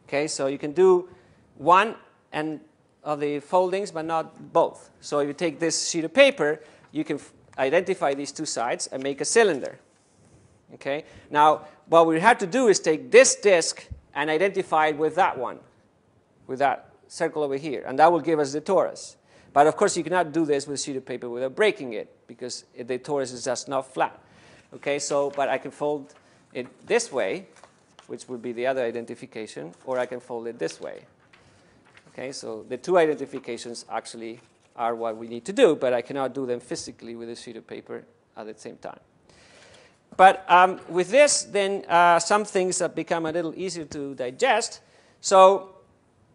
Okay, so you can do one and of the foldings, but not both. So if you take this sheet of paper, you can identify these two sides and make a cylinder. Okay. Now, what we have to do is take this disk and identify it with that one, with that circle over here, and that will give us the torus. But of course, you cannot do this with a sheet of paper without breaking it, because the torus is just not flat. Okay, so, but I can fold it this way, which would be the other identification, or I can fold it this way. Okay, so the two identifications actually are what we need to do, but I cannot do them physically with a sheet of paper at the same time. But um, with this, then uh, some things have become a little easier to digest. So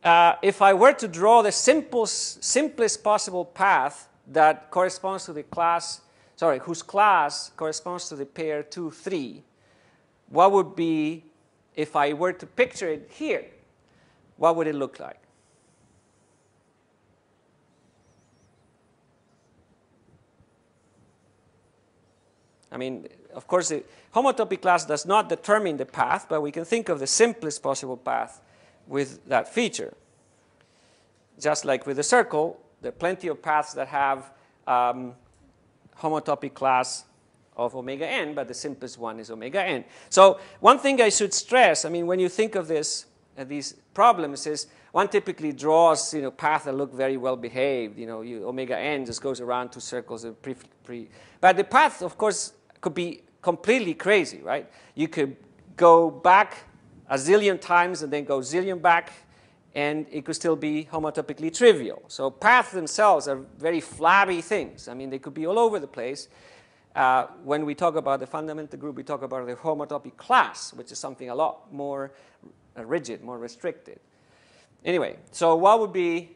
uh, if I were to draw the simplest, simplest possible path that corresponds to the class, sorry, whose class corresponds to the pair 2, 3, what would be, if I were to picture it here, what would it look like? I mean, of course, the homotopy class does not determine the path, but we can think of the simplest possible path with that feature. Just like with the circle, there are plenty of paths that have um, homotopy class of omega n, but the simplest one is omega n. So one thing I should stress, I mean, when you think of this, uh, these problems is one typically draws, you know, paths that look very well behaved. You know, you, omega n just goes around two circles. Pre, pre, but the path, of course, could be completely crazy, right? You could go back a zillion times and then go zillion back, and it could still be homotopically trivial. So paths themselves are very flabby things. I mean, they could be all over the place. Uh, when we talk about the fundamental group, we talk about the homotopy class, which is something a lot more rigid, more restricted. Anyway, so what would be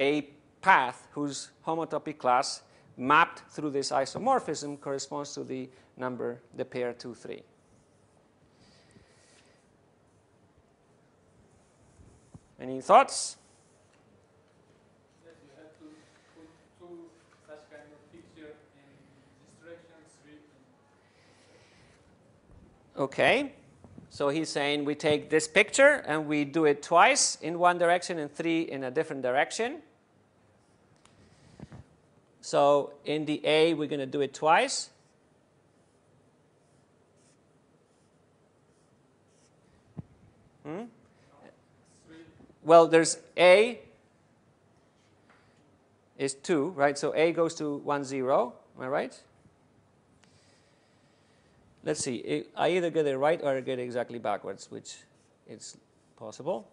a path whose homotopy class mapped through this isomorphism corresponds to the number, the pair 2, 3. Any thoughts? Yes, you have to put two such kind of picture in this. Okay. So he's saying we take this picture and we do it twice in one direction and three in a different direction. So in the A, we're going to do it twice. Hmm? Well, there's A is 2, right? So A goes to 1, 0. Am I right? Let's see. I either get it right or I get it exactly backwards, which is possible.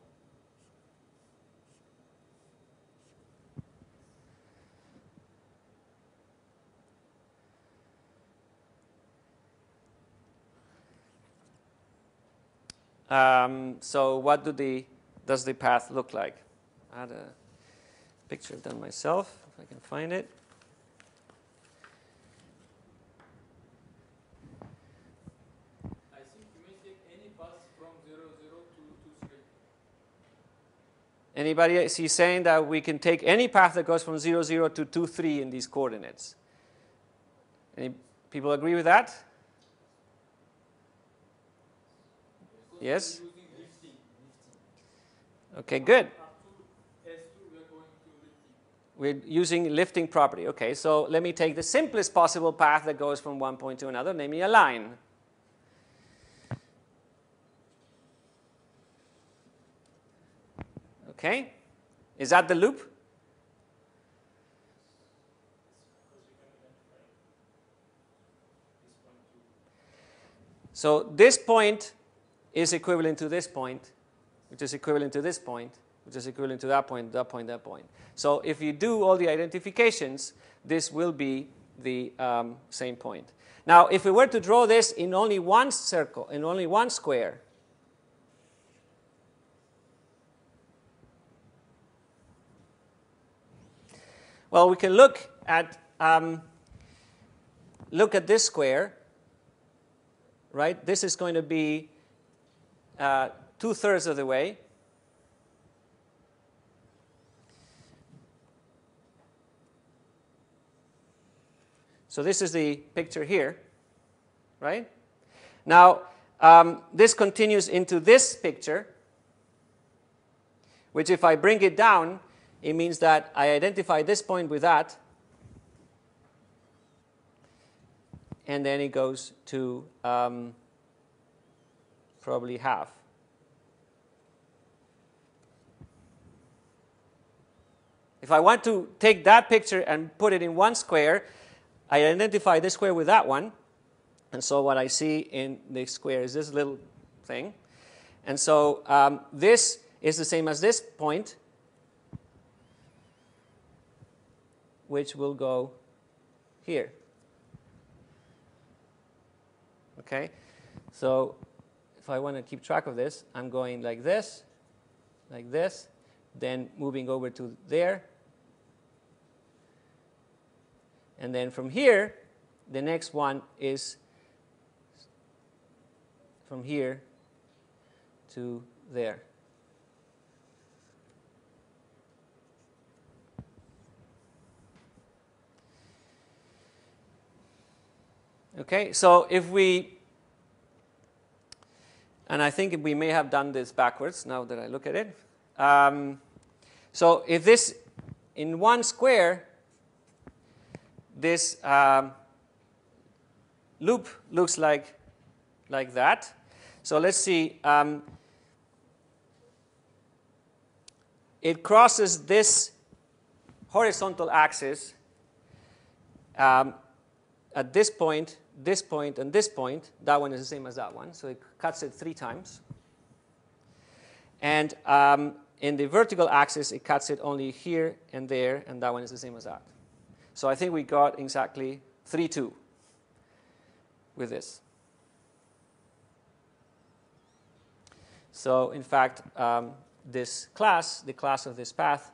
Um, so what do the, does the path look like? I had a picture of done myself, if I can find it. I think you may take any path from 0, 0 to 2, 3. Anybody is he saying that we can take any path that goes from 0, 0 to 2, 3 in these coordinates? Any people agree with that? Yes? Okay, good. We're using lifting property. Okay, so let me take the simplest possible path that goes from one point to another, namely a line. Okay, is that the loop? So this point is equivalent to this point, which is equivalent to this point, which is equivalent to that point, that point, that point. So if you do all the identifications, this will be the um, same point. Now, if we were to draw this in only one circle, in only one square, well, we can look at um, look at this square, right? This is going to be uh, two thirds of the way. So this is the picture here, right? Now, um, this continues into this picture, which if I bring it down, it means that I identify this point with that, and then it goes to um, probably half. If I want to take that picture and put it in one square, I identify this square with that one. And so what I see in the square is this little thing. And so um, this is the same as this point, which will go here. Okay? So if I want to keep track of this, I'm going like this, like this, then moving over to there, and then from here, the next one is from here to there. Okay, so if we, and I think we may have done this backwards now that I look at it. Um, so if this in one square this um, loop looks like, like that. So let's see. Um, it crosses this horizontal axis um, at this point, this point, and this point. That one is the same as that one. So it cuts it three times. And um, in the vertical axis, it cuts it only here and there, and that one is the same as that. So I think we got exactly 3, 2 with this. So in fact, um, this class, the class of this path,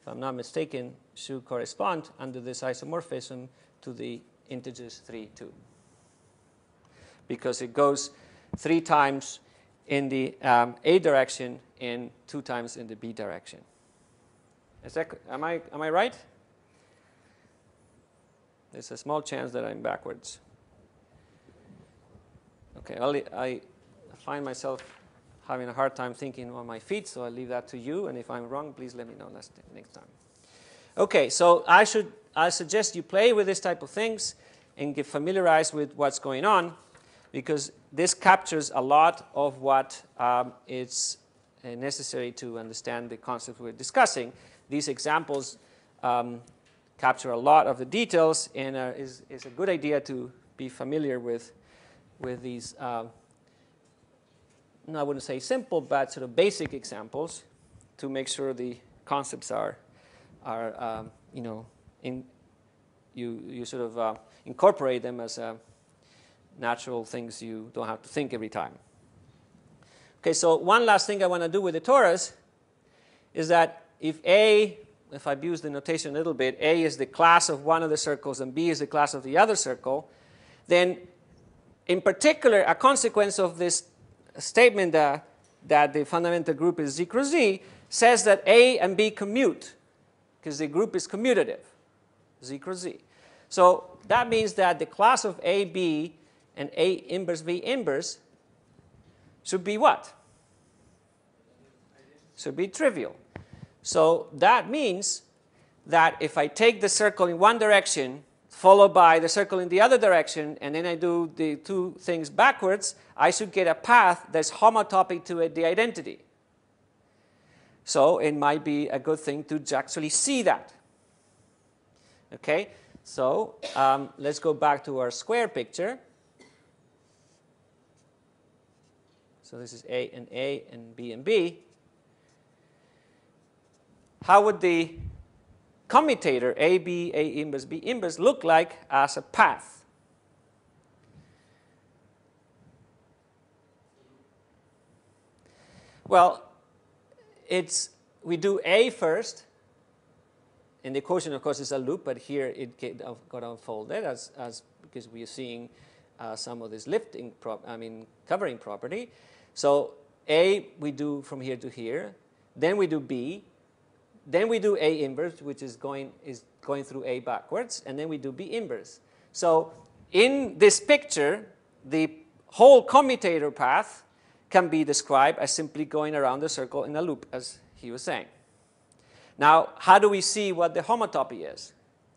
if I'm not mistaken, should correspond under this isomorphism to the integers 3, 2. Because it goes three times in the um, A direction and two times in the B direction. Is that, am, I, am I right? There's a small chance that I'm backwards. Okay, I'll, I find myself having a hard time thinking on my feet, so I'll leave that to you. And if I'm wrong, please let me know next, next time. Okay, so I should I suggest you play with this type of things and get familiarized with what's going on, because this captures a lot of what um, is uh, necessary to understand the concepts we're discussing. These examples um, capture a lot of the details and uh, is, is a good idea to be familiar with, with these, uh, I wouldn't say simple, but sort of basic examples to make sure the concepts are, are um, you know, in, you, you sort of uh, incorporate them as uh, natural things you don't have to think every time. Okay, so one last thing I want to do with the torus is that if A if I abuse the notation a little bit, A is the class of one of the circles and B is the class of the other circle, then in particular, a consequence of this statement that, that the fundamental group is Z cross Z says that A and B commute because the group is commutative, Z cross Z. So that means that the class of AB and A inverse B inverse should be what? Should be trivial. So that means that if I take the circle in one direction, followed by the circle in the other direction, and then I do the two things backwards, I should get a path that's homotopic to the identity. So it might be a good thing to actually see that. Okay, so um, let's go back to our square picture. So this is A and A and B and B how would the commutator A, B, A inverse, B inverse look like as a path? Well, it's, we do A first, and the equation, of course, is a loop, but here it got unfolded as, as because we are seeing uh, some of this lifting, prop, I mean, covering property. So A we do from here to here, then we do B, then we do A inverse, which is going, is going through A backwards, and then we do B inverse. So in this picture, the whole commutator path can be described as simply going around the circle in a loop, as he was saying. Now, how do we see what the homotopy is?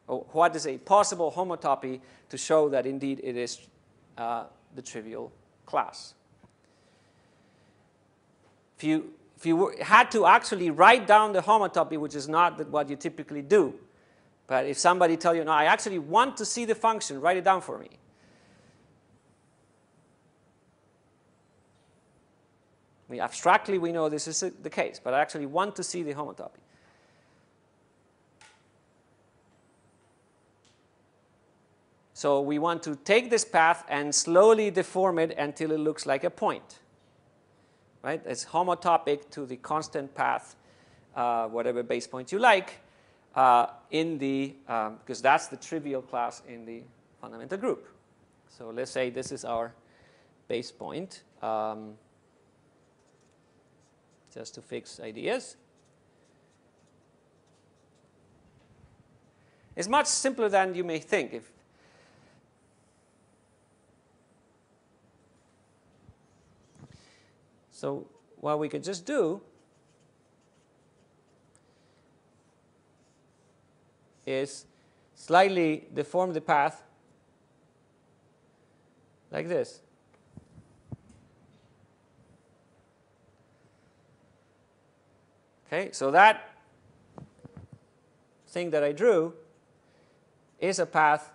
Or what is a possible homotopy to show that indeed it is uh, the trivial class? If you, if you had to actually write down the homotopy, which is not what you typically do, but if somebody tell you, no, I actually want to see the function, write it down for me. Mean, abstractly, we know this is the case, but I actually want to see the homotopy. So we want to take this path and slowly deform it until it looks like a point. Right? It's homotopic to the constant path, uh, whatever base point you like, uh, in the, um, because that's the trivial class in the fundamental group. So let's say this is our base point, um, just to fix ideas. It's much simpler than you may think. If so what we could just do is slightly deform the path like this. Okay, so that thing that I drew is a path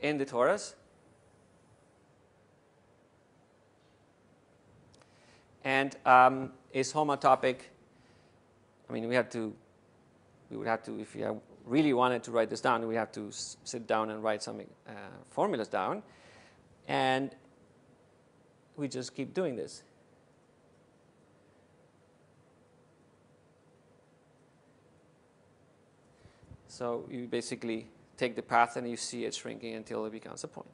in the torus. And um, is homotopic. I mean, we have to we would have to, if you really wanted to write this down, we have to sit down and write some uh, formulas down. And we just keep doing this. So you basically take the path and you see it shrinking until it becomes a point.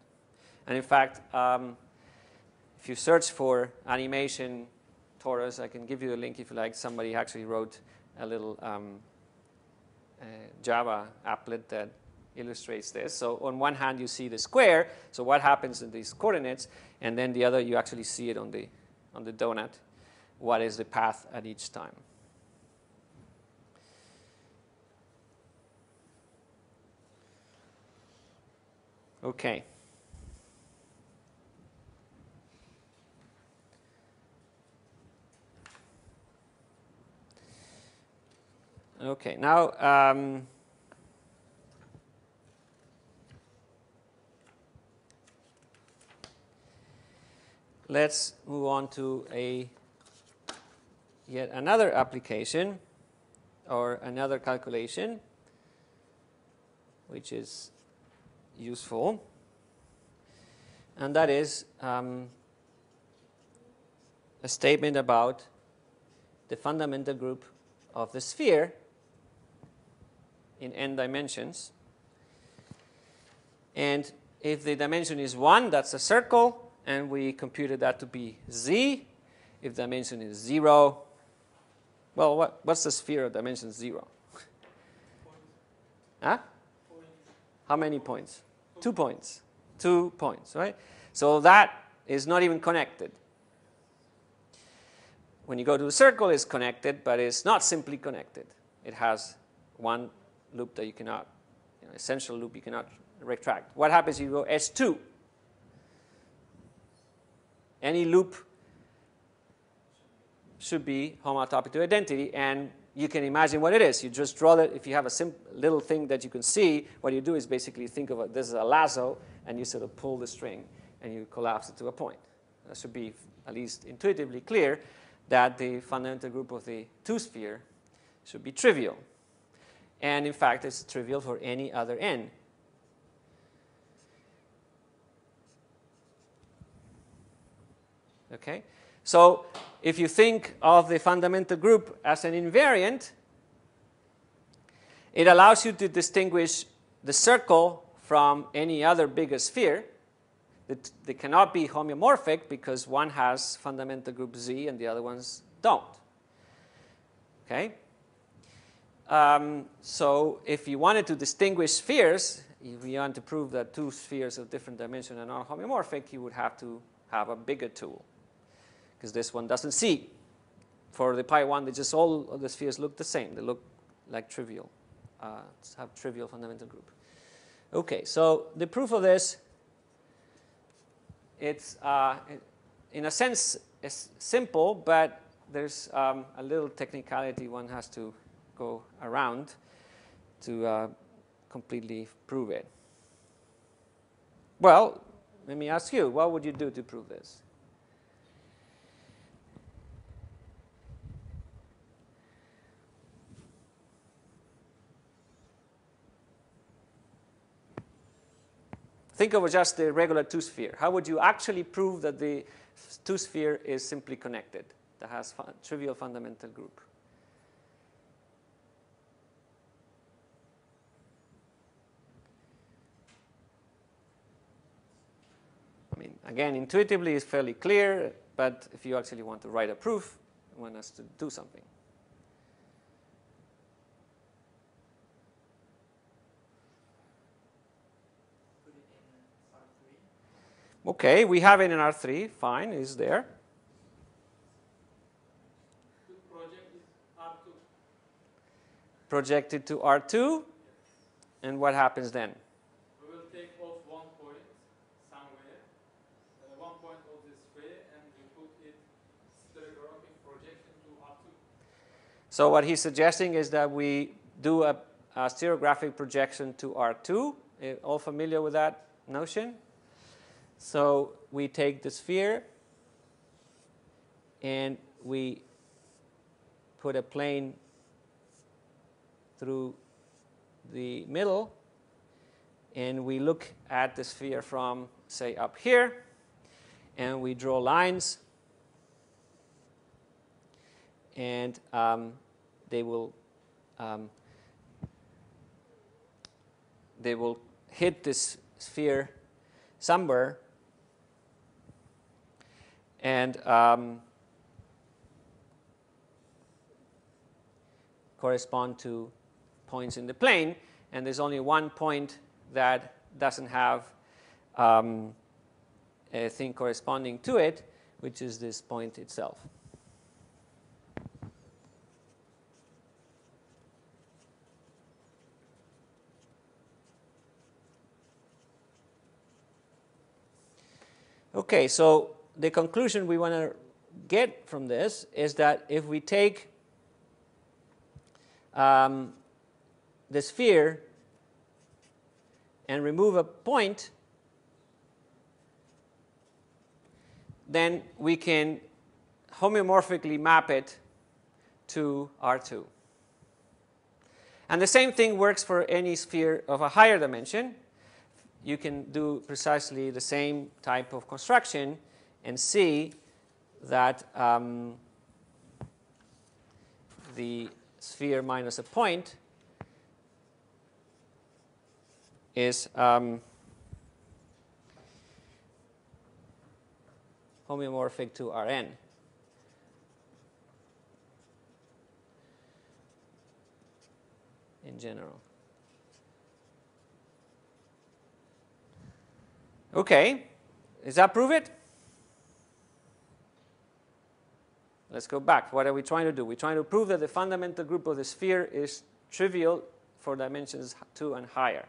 And in fact, um, if you search for animation torus, I can give you a link if you like. Somebody actually wrote a little um, uh, Java applet that illustrates this. So on one hand, you see the square. So what happens in these coordinates? And then the other, you actually see it on the, on the donut. What is the path at each time? Okay. Okay, now um, let's move on to a yet another application or another calculation which is useful. And that is um, a statement about the fundamental group of the sphere in n dimensions. And if the dimension is 1, that's a circle, and we computed that to be z. If dimension is 0, well, what, what's the sphere of dimension 0? huh? How many points? Two points. Two points, right? So that is not even connected. When you go to a circle, it's connected, but it's not simply connected. It has one loop that you cannot, you know, essential loop you cannot retract. What happens if you go S2? Any loop should be homotopic to identity, and you can imagine what it is. You just draw it. If you have a simple little thing that you can see, what you do is basically think of it, this is a lasso, and you sort of pull the string, and you collapse it to a point. That should be at least intuitively clear that the fundamental group of the two-sphere should be trivial. And in fact, it's trivial for any other n. Okay? So if you think of the fundamental group as an invariant, it allows you to distinguish the circle from any other bigger sphere they cannot be homeomorphic because one has fundamental group Z and the other ones don't. Okay? Um, so if you wanted to distinguish spheres, if you want to prove that two spheres of different dimension are not homeomorphic, you would have to have a bigger tool because this one doesn't see. For the pi 1, they just all of the spheres look the same. They look like trivial, uh, have trivial fundamental group. Okay, so the proof of this, it's uh, in a sense it's simple, but there's um, a little technicality one has to go around to uh, completely prove it. Well, let me ask you, what would you do to prove this? Think of just the regular two-sphere. How would you actually prove that the two-sphere is simply connected, that has trivial fundamental group? Again, intuitively it's fairly clear, but if you actually want to write a proof, you want us to do something. Okay, we have it in R3, fine, is there. Project is R2. Projected to R2, and what happens then? We will take off one point somewhere, uh, one point of the sphere, and we put it stereographic projection to R2. So what he's suggesting is that we do a, a stereographic projection to R2. Eh, All familiar with that notion? So we take the sphere and we put a plane through the middle and we look at the sphere from, say, up here and we draw lines and um, they will um, they will hit this sphere somewhere. And um, correspond to points in the plane. And there's only one point that doesn't have um, a thing corresponding to it which is this point itself Okay, so the conclusion we want to get from this is that if we take um, the sphere and remove a point, then we can homeomorphically map it to R2. And the same thing works for any sphere of a higher dimension you can do precisely the same type of construction and see that um, the sphere minus a point is um, homeomorphic to Rn. in general. Okay, does that prove it? Let's go back. What are we trying to do? We're trying to prove that the fundamental group of the sphere is trivial for dimensions 2 and higher.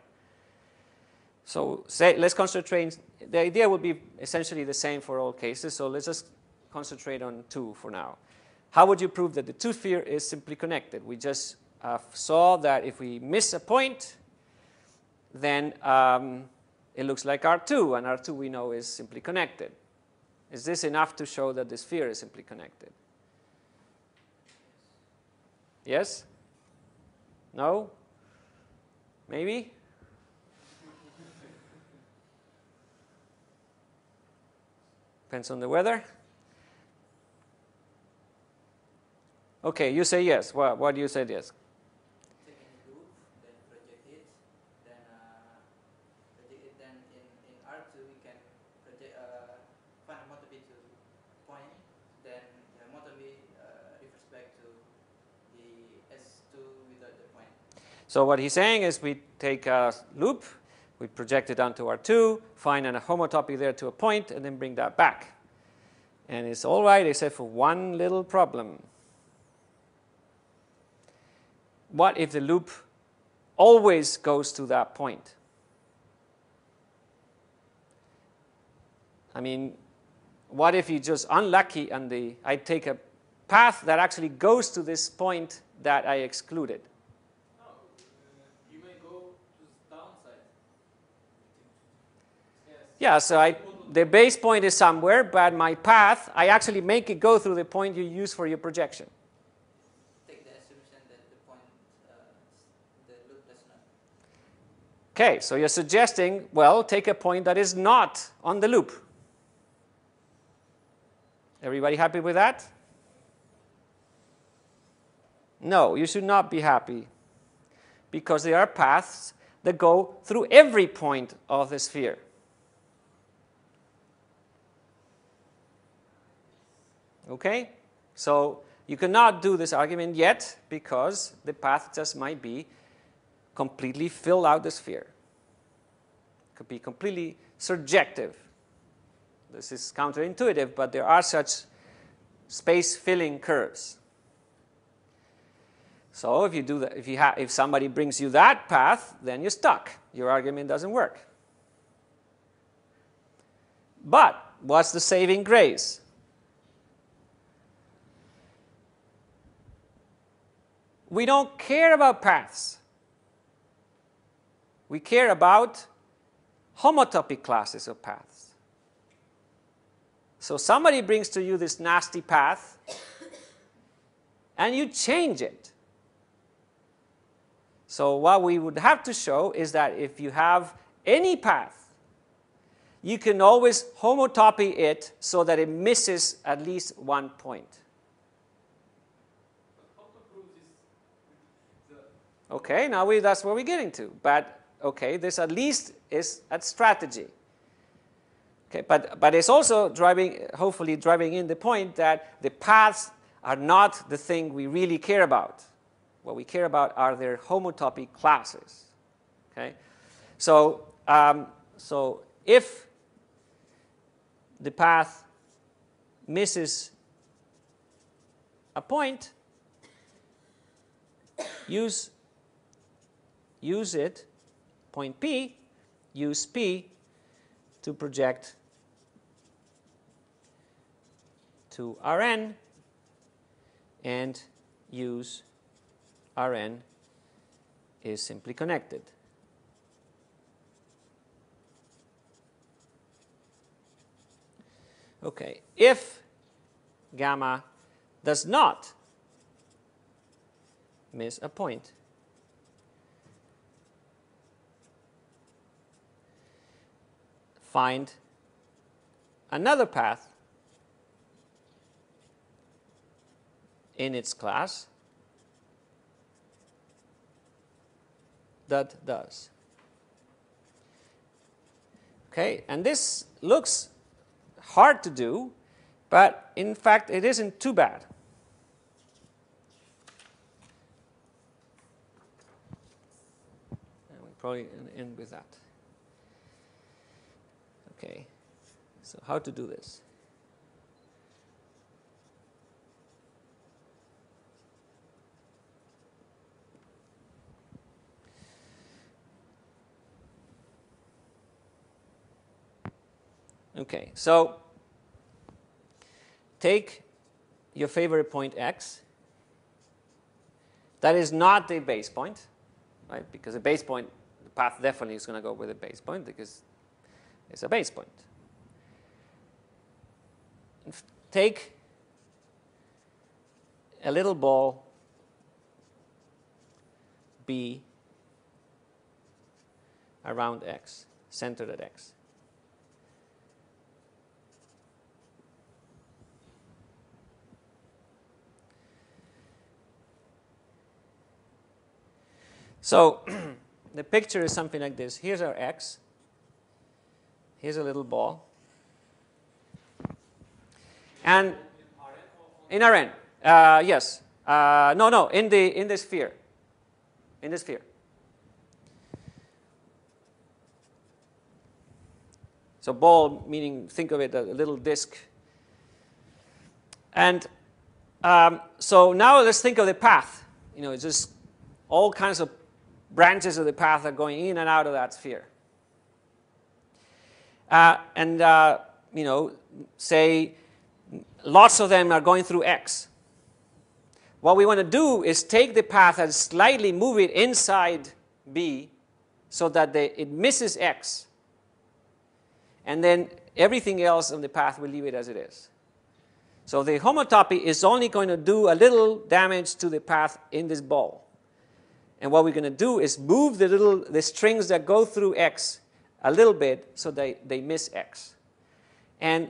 So say, let's concentrate. The idea will be essentially the same for all cases, so let's just concentrate on 2 for now. How would you prove that the two sphere is simply connected? We just uh, saw that if we miss a point, then um, it looks like R2, and R2 we know is simply connected. Is this enough to show that the sphere is simply connected? Yes? No? Maybe? Depends on the weather. Okay, you say yes. What, what do you say yes? take any group, then project it, then uh, project it, then in, in R2 we can project So what he's saying is we take a loop, we project it onto R2, find a homotopy there to a point, and then bring that back. And it's all right except for one little problem. What if the loop always goes to that point? I mean, what if you're just unlucky and the I take a path that actually goes to this point that I excluded? No, uh, you may go to the downside. Yes. Yeah, so I, the base point is somewhere, but my path, I actually make it go through the point you use for your projection. Take the assumption that the point, uh, the loop does not. Okay, so you're suggesting, well, take a point that is not on the loop. Everybody happy with that? No, you should not be happy because there are paths that go through every point of the sphere. Okay? So you cannot do this argument yet because the path just might be completely fill out the sphere. Could be completely surjective. This is counterintuitive, but there are such space filling curves. So if you do that, if you have, if somebody brings you that path, then you're stuck. Your argument doesn't work. But what's the saving grace? We don't care about paths. We care about homotopy classes of paths. So somebody brings to you this nasty path, and you change it. So what we would have to show is that if you have any path, you can always homotopy it so that it misses at least one point. But how to prove this? The Okay, now we, that's where we're getting to. But okay, this at least is a strategy. Okay, but, but it's also driving, hopefully driving in the point that the paths are not the thing we really care about. What we care about are their homotopy classes. Okay, so um, so if the path misses a point, use use it, point P, use P to project to Rn and use Rn is simply connected. Okay, if gamma does not miss a point, find another path in its class that does. Okay, and this looks hard to do, but in fact, it isn't too bad. And we'll probably end with that. Okay, so how to do this? Okay, so take your favorite point x. That is not the base point, right? Because the base point, the path definitely is going to go with a base point because it's a base point. Take a little ball B around x, centered at x. So *clears throat* the picture is something like this. Here's our x. Here's a little ball. And in Rn, uh, yes. Uh, no, no, in the, in the sphere. In the sphere. So ball meaning, think of it, a little disc. And um, so now let's think of the path. You know, it's just all kinds of branches of the path are going in and out of that sphere. Uh, and, uh, you know, say lots of them are going through X. What we want to do is take the path and slightly move it inside B so that it misses X. And then everything else on the path, we leave it as it is. So the homotopy is only going to do a little damage to the path in this ball. And what we're going to do is move the little the strings that go through X a little bit so they, they miss X. And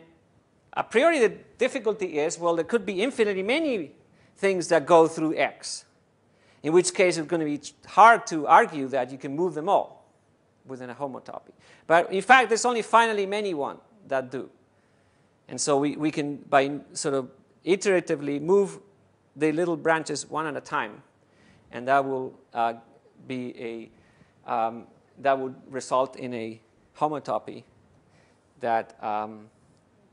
a priori the difficulty is, well, there could be infinitely many things that go through X, in which case it's going to be hard to argue that you can move them all within a homotopy. But in fact, there's only finitely many one that do. And so we, we can, by sort of iteratively move the little branches one at a time, and that will uh, be a, um, that would result in a homotopy that, um,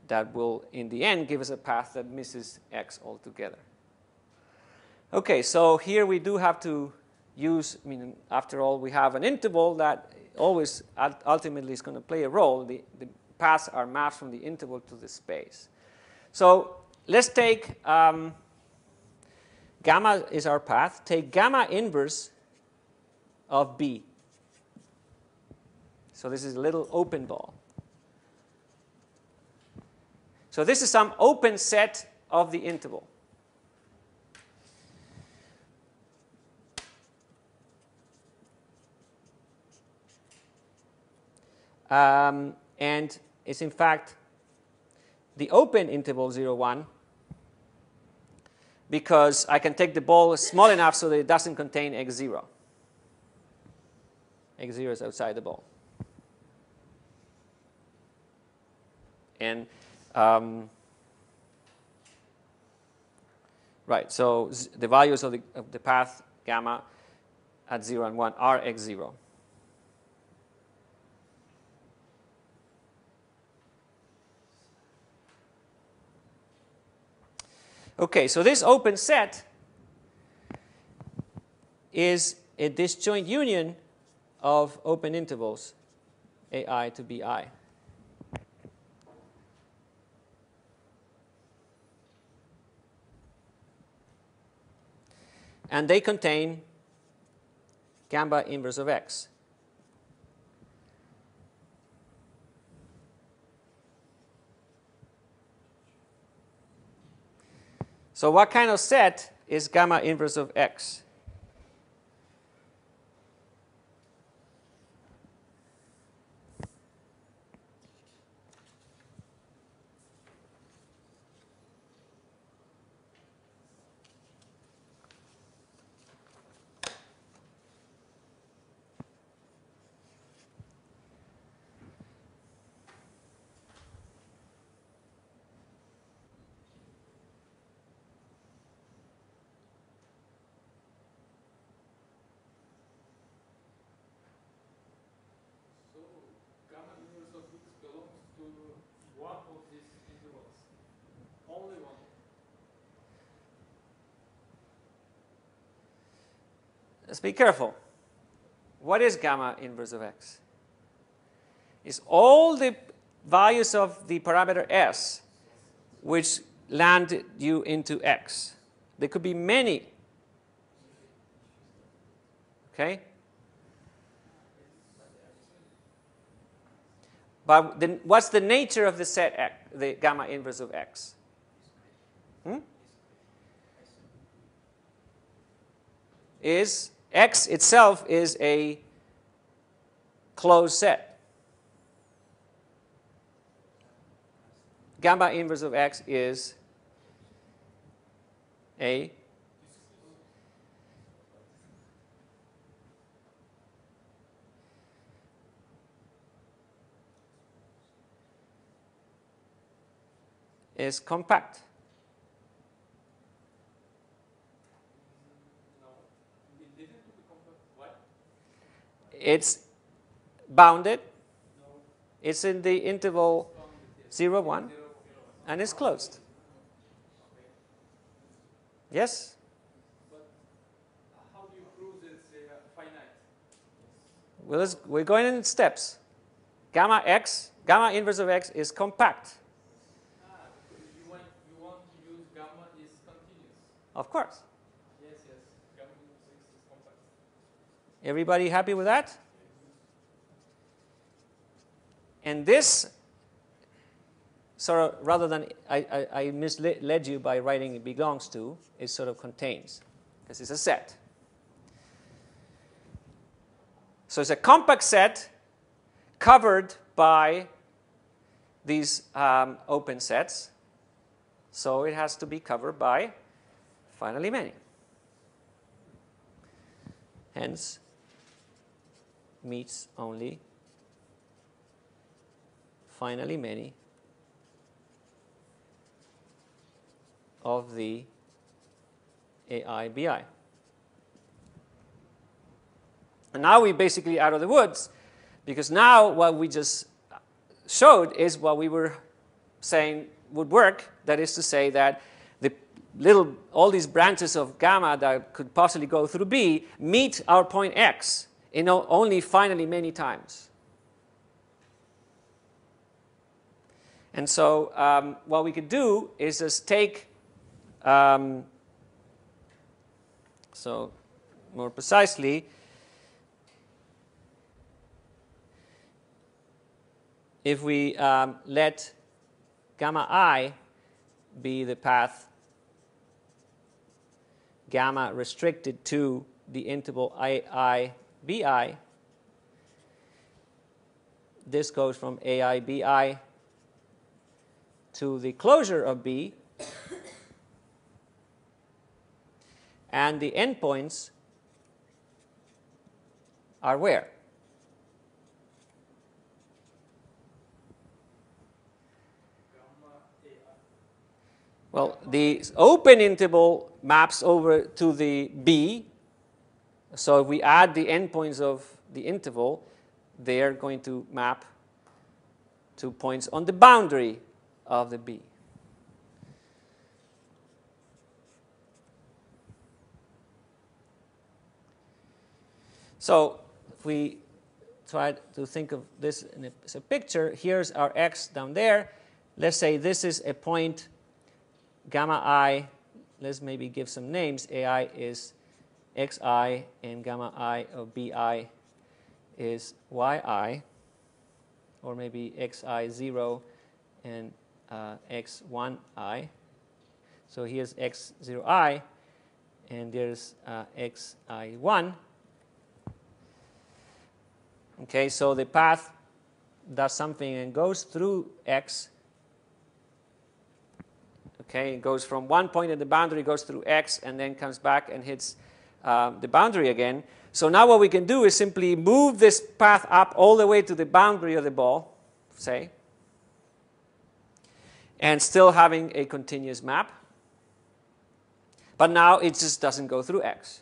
that will, in the end, give us a path that misses x altogether. Okay, so here we do have to use, I mean, after all, we have an interval that always ultimately is going to play a role. The, the paths are mapped from the interval to the space. So let's take um, gamma is our path. Take gamma inverse of B. So this is a little open ball. So this is some open set of the interval. Um, and it's in fact the open interval 0, 1 because I can take the ball small enough so that it doesn't contain x0. x0 is outside the ball. And um, right, so the values of the, of the path gamma at 0 and 1 are x0. Okay, so this open set is a disjoint union of open intervals, AI to BI. And they contain gamma inverse of x. So what kind of set is gamma inverse of x? So gamma inverse of x belongs to one of these intervals. Only one. Let's be careful. What is gamma inverse of x? It's all the values of the parameter s which land you into x. There could be many. Okay? But what's the nature of the set x, the gamma inverse of x? Hmm? Is x itself is a closed set. Gamma inverse of x is a is compact. No. It didn't become what? It's bounded. It's in the interval Found 0, 1, Zero, zero, and it's closed. Yes? But how do you prove that finite? Well, we're going in steps. Gamma x, gamma inverse of x is compact. Ah, you want, you want to use gamma is continuous. Of course. Yes, yes. Gamma is is compact. Everybody happy with that? And this, sort of, rather than I, I, I misled you by writing it belongs to, it sort of contains, because it's a set. So it's a compact set covered by these um, open sets. So it has to be covered by finitely many. Hence, meets only finitely many of the AIBI. And now we're basically out of the woods because now what we just showed is what we were saying would work. That is to say that the little, all these branches of gamma that could possibly go through B meet our point X in only finitely many times. And so um, what we could do is just take, um, so more precisely, if we um, let gamma i be the path gamma restricted to the interval i i bi, this goes from ai bi to the closure of b, and the endpoints are where? Well, the open interval maps over to the B. So if we add the endpoints of the interval, they are going to map to points on the boundary of the B. So if we try to think of this a, as a picture, here's our x down there. Let's say this is a point gamma i. Let's maybe give some names. ai is xi, and gamma i of bi is yi, or maybe xi0 and uh, x1i. So here's x0i, and there's uh, xi1. Okay, so the path does something and goes through x. Okay, it goes from one point in the boundary, goes through x, and then comes back and hits um, the boundary again. So now what we can do is simply move this path up all the way to the boundary of the ball, say, and still having a continuous map. But now it just doesn't go through x.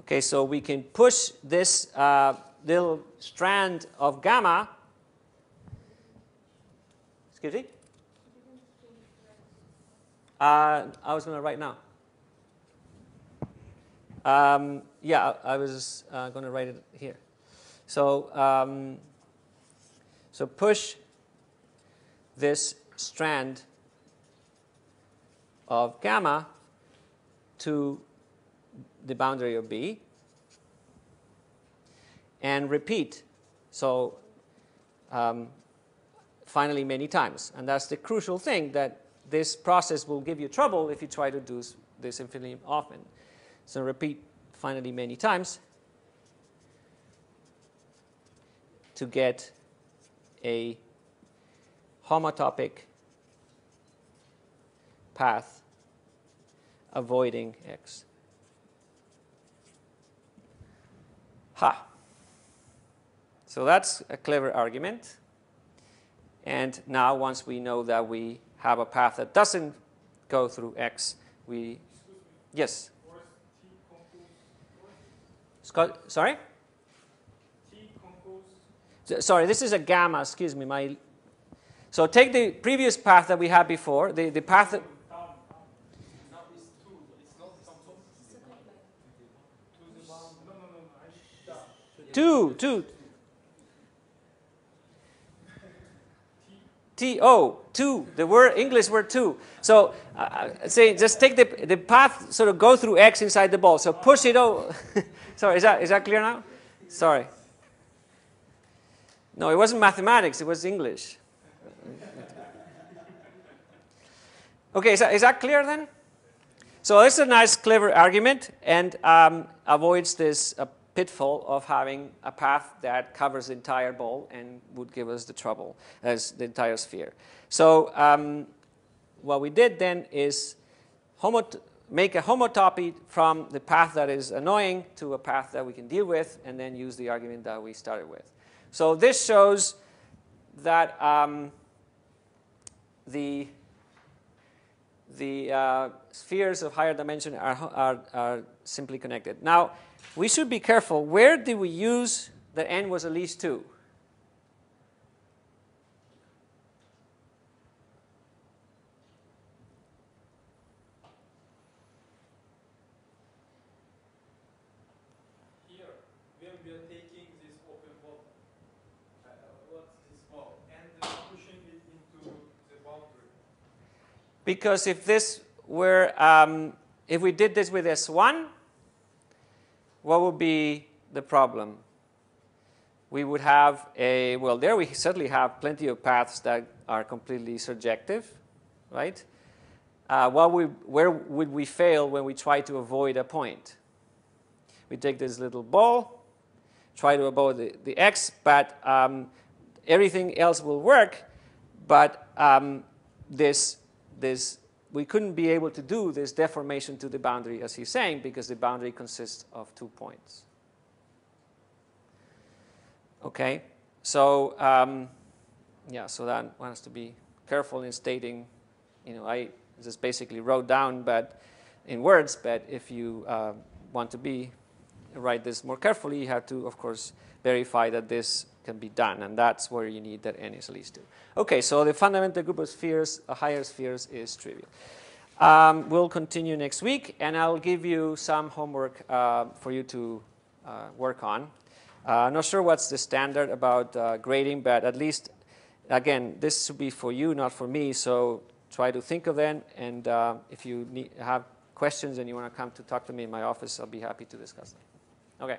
Okay, so we can push this uh, little strand of gamma. Excuse me? Uh, I was going to write now. Um, yeah, I was uh, going to write it here. So, um, so push this strand of gamma to the boundary of B and repeat. So, um, finitely, many times. And that's the crucial thing that this process will give you trouble if you try to do this infinitely often. So, repeat finitely many times to get a homotopic path avoiding x. Ha. So that's a clever argument. And now, once we know that we have a path that doesn't go through x, we. Yes? Where's T compose? Scott, sorry? Sorry, this is a gamma, excuse me. My, so take the previous path that we had before, the, the path that, Now it's two, it's not something. To two. The word English word two. So uh, say just take the the path sort of go through X inside the ball. So push it over. *laughs* Sorry, is that is that clear now? Sorry. No, it wasn't mathematics. It was English. Okay, is that, is that clear then? So this is a nice, clever argument and um, avoids this uh, pitfall of having a path that covers the entire ball and would give us the trouble as the entire sphere. So um, what we did then is make a homotopy from the path that is annoying to a path that we can deal with, and then use the argument that we started with. So this shows that um, the the uh, spheres of higher dimension are, are, are simply connected. Now, we should be careful. Where did we use that n was at least 2? Here, when we are taking this open ball, uh, what's ball, and pushing it into the boundary. Because if this were, um, if we did this with S1, what would be the problem? We would have a, well, there we certainly have plenty of paths that are completely surjective, right? Uh, what we, where would we fail when we try to avoid a point? We take this little ball, try to avoid the, the x, but um, everything else will work, but um, this, this, we couldn't be able to do this deformation to the boundary as he's saying because the boundary consists of two points. Okay, so um, yeah, so that one has to be careful in stating, you know, I just basically wrote down, but in words, but if you uh, want to be write this more carefully, you have to, of course, verify that this can be done, and that's where you need that n is least 2. Okay, so the fundamental group of spheres, higher spheres, is trivial. Um, we'll continue next week, and I'll give you some homework uh, for you to uh, work on. Uh, I'm not sure what's the standard about uh, grading, but at least, again, this should be for you, not for me, so try to think of them, and uh, if you need, have questions and you want to come to talk to me in my office, I'll be happy to discuss them. Okay.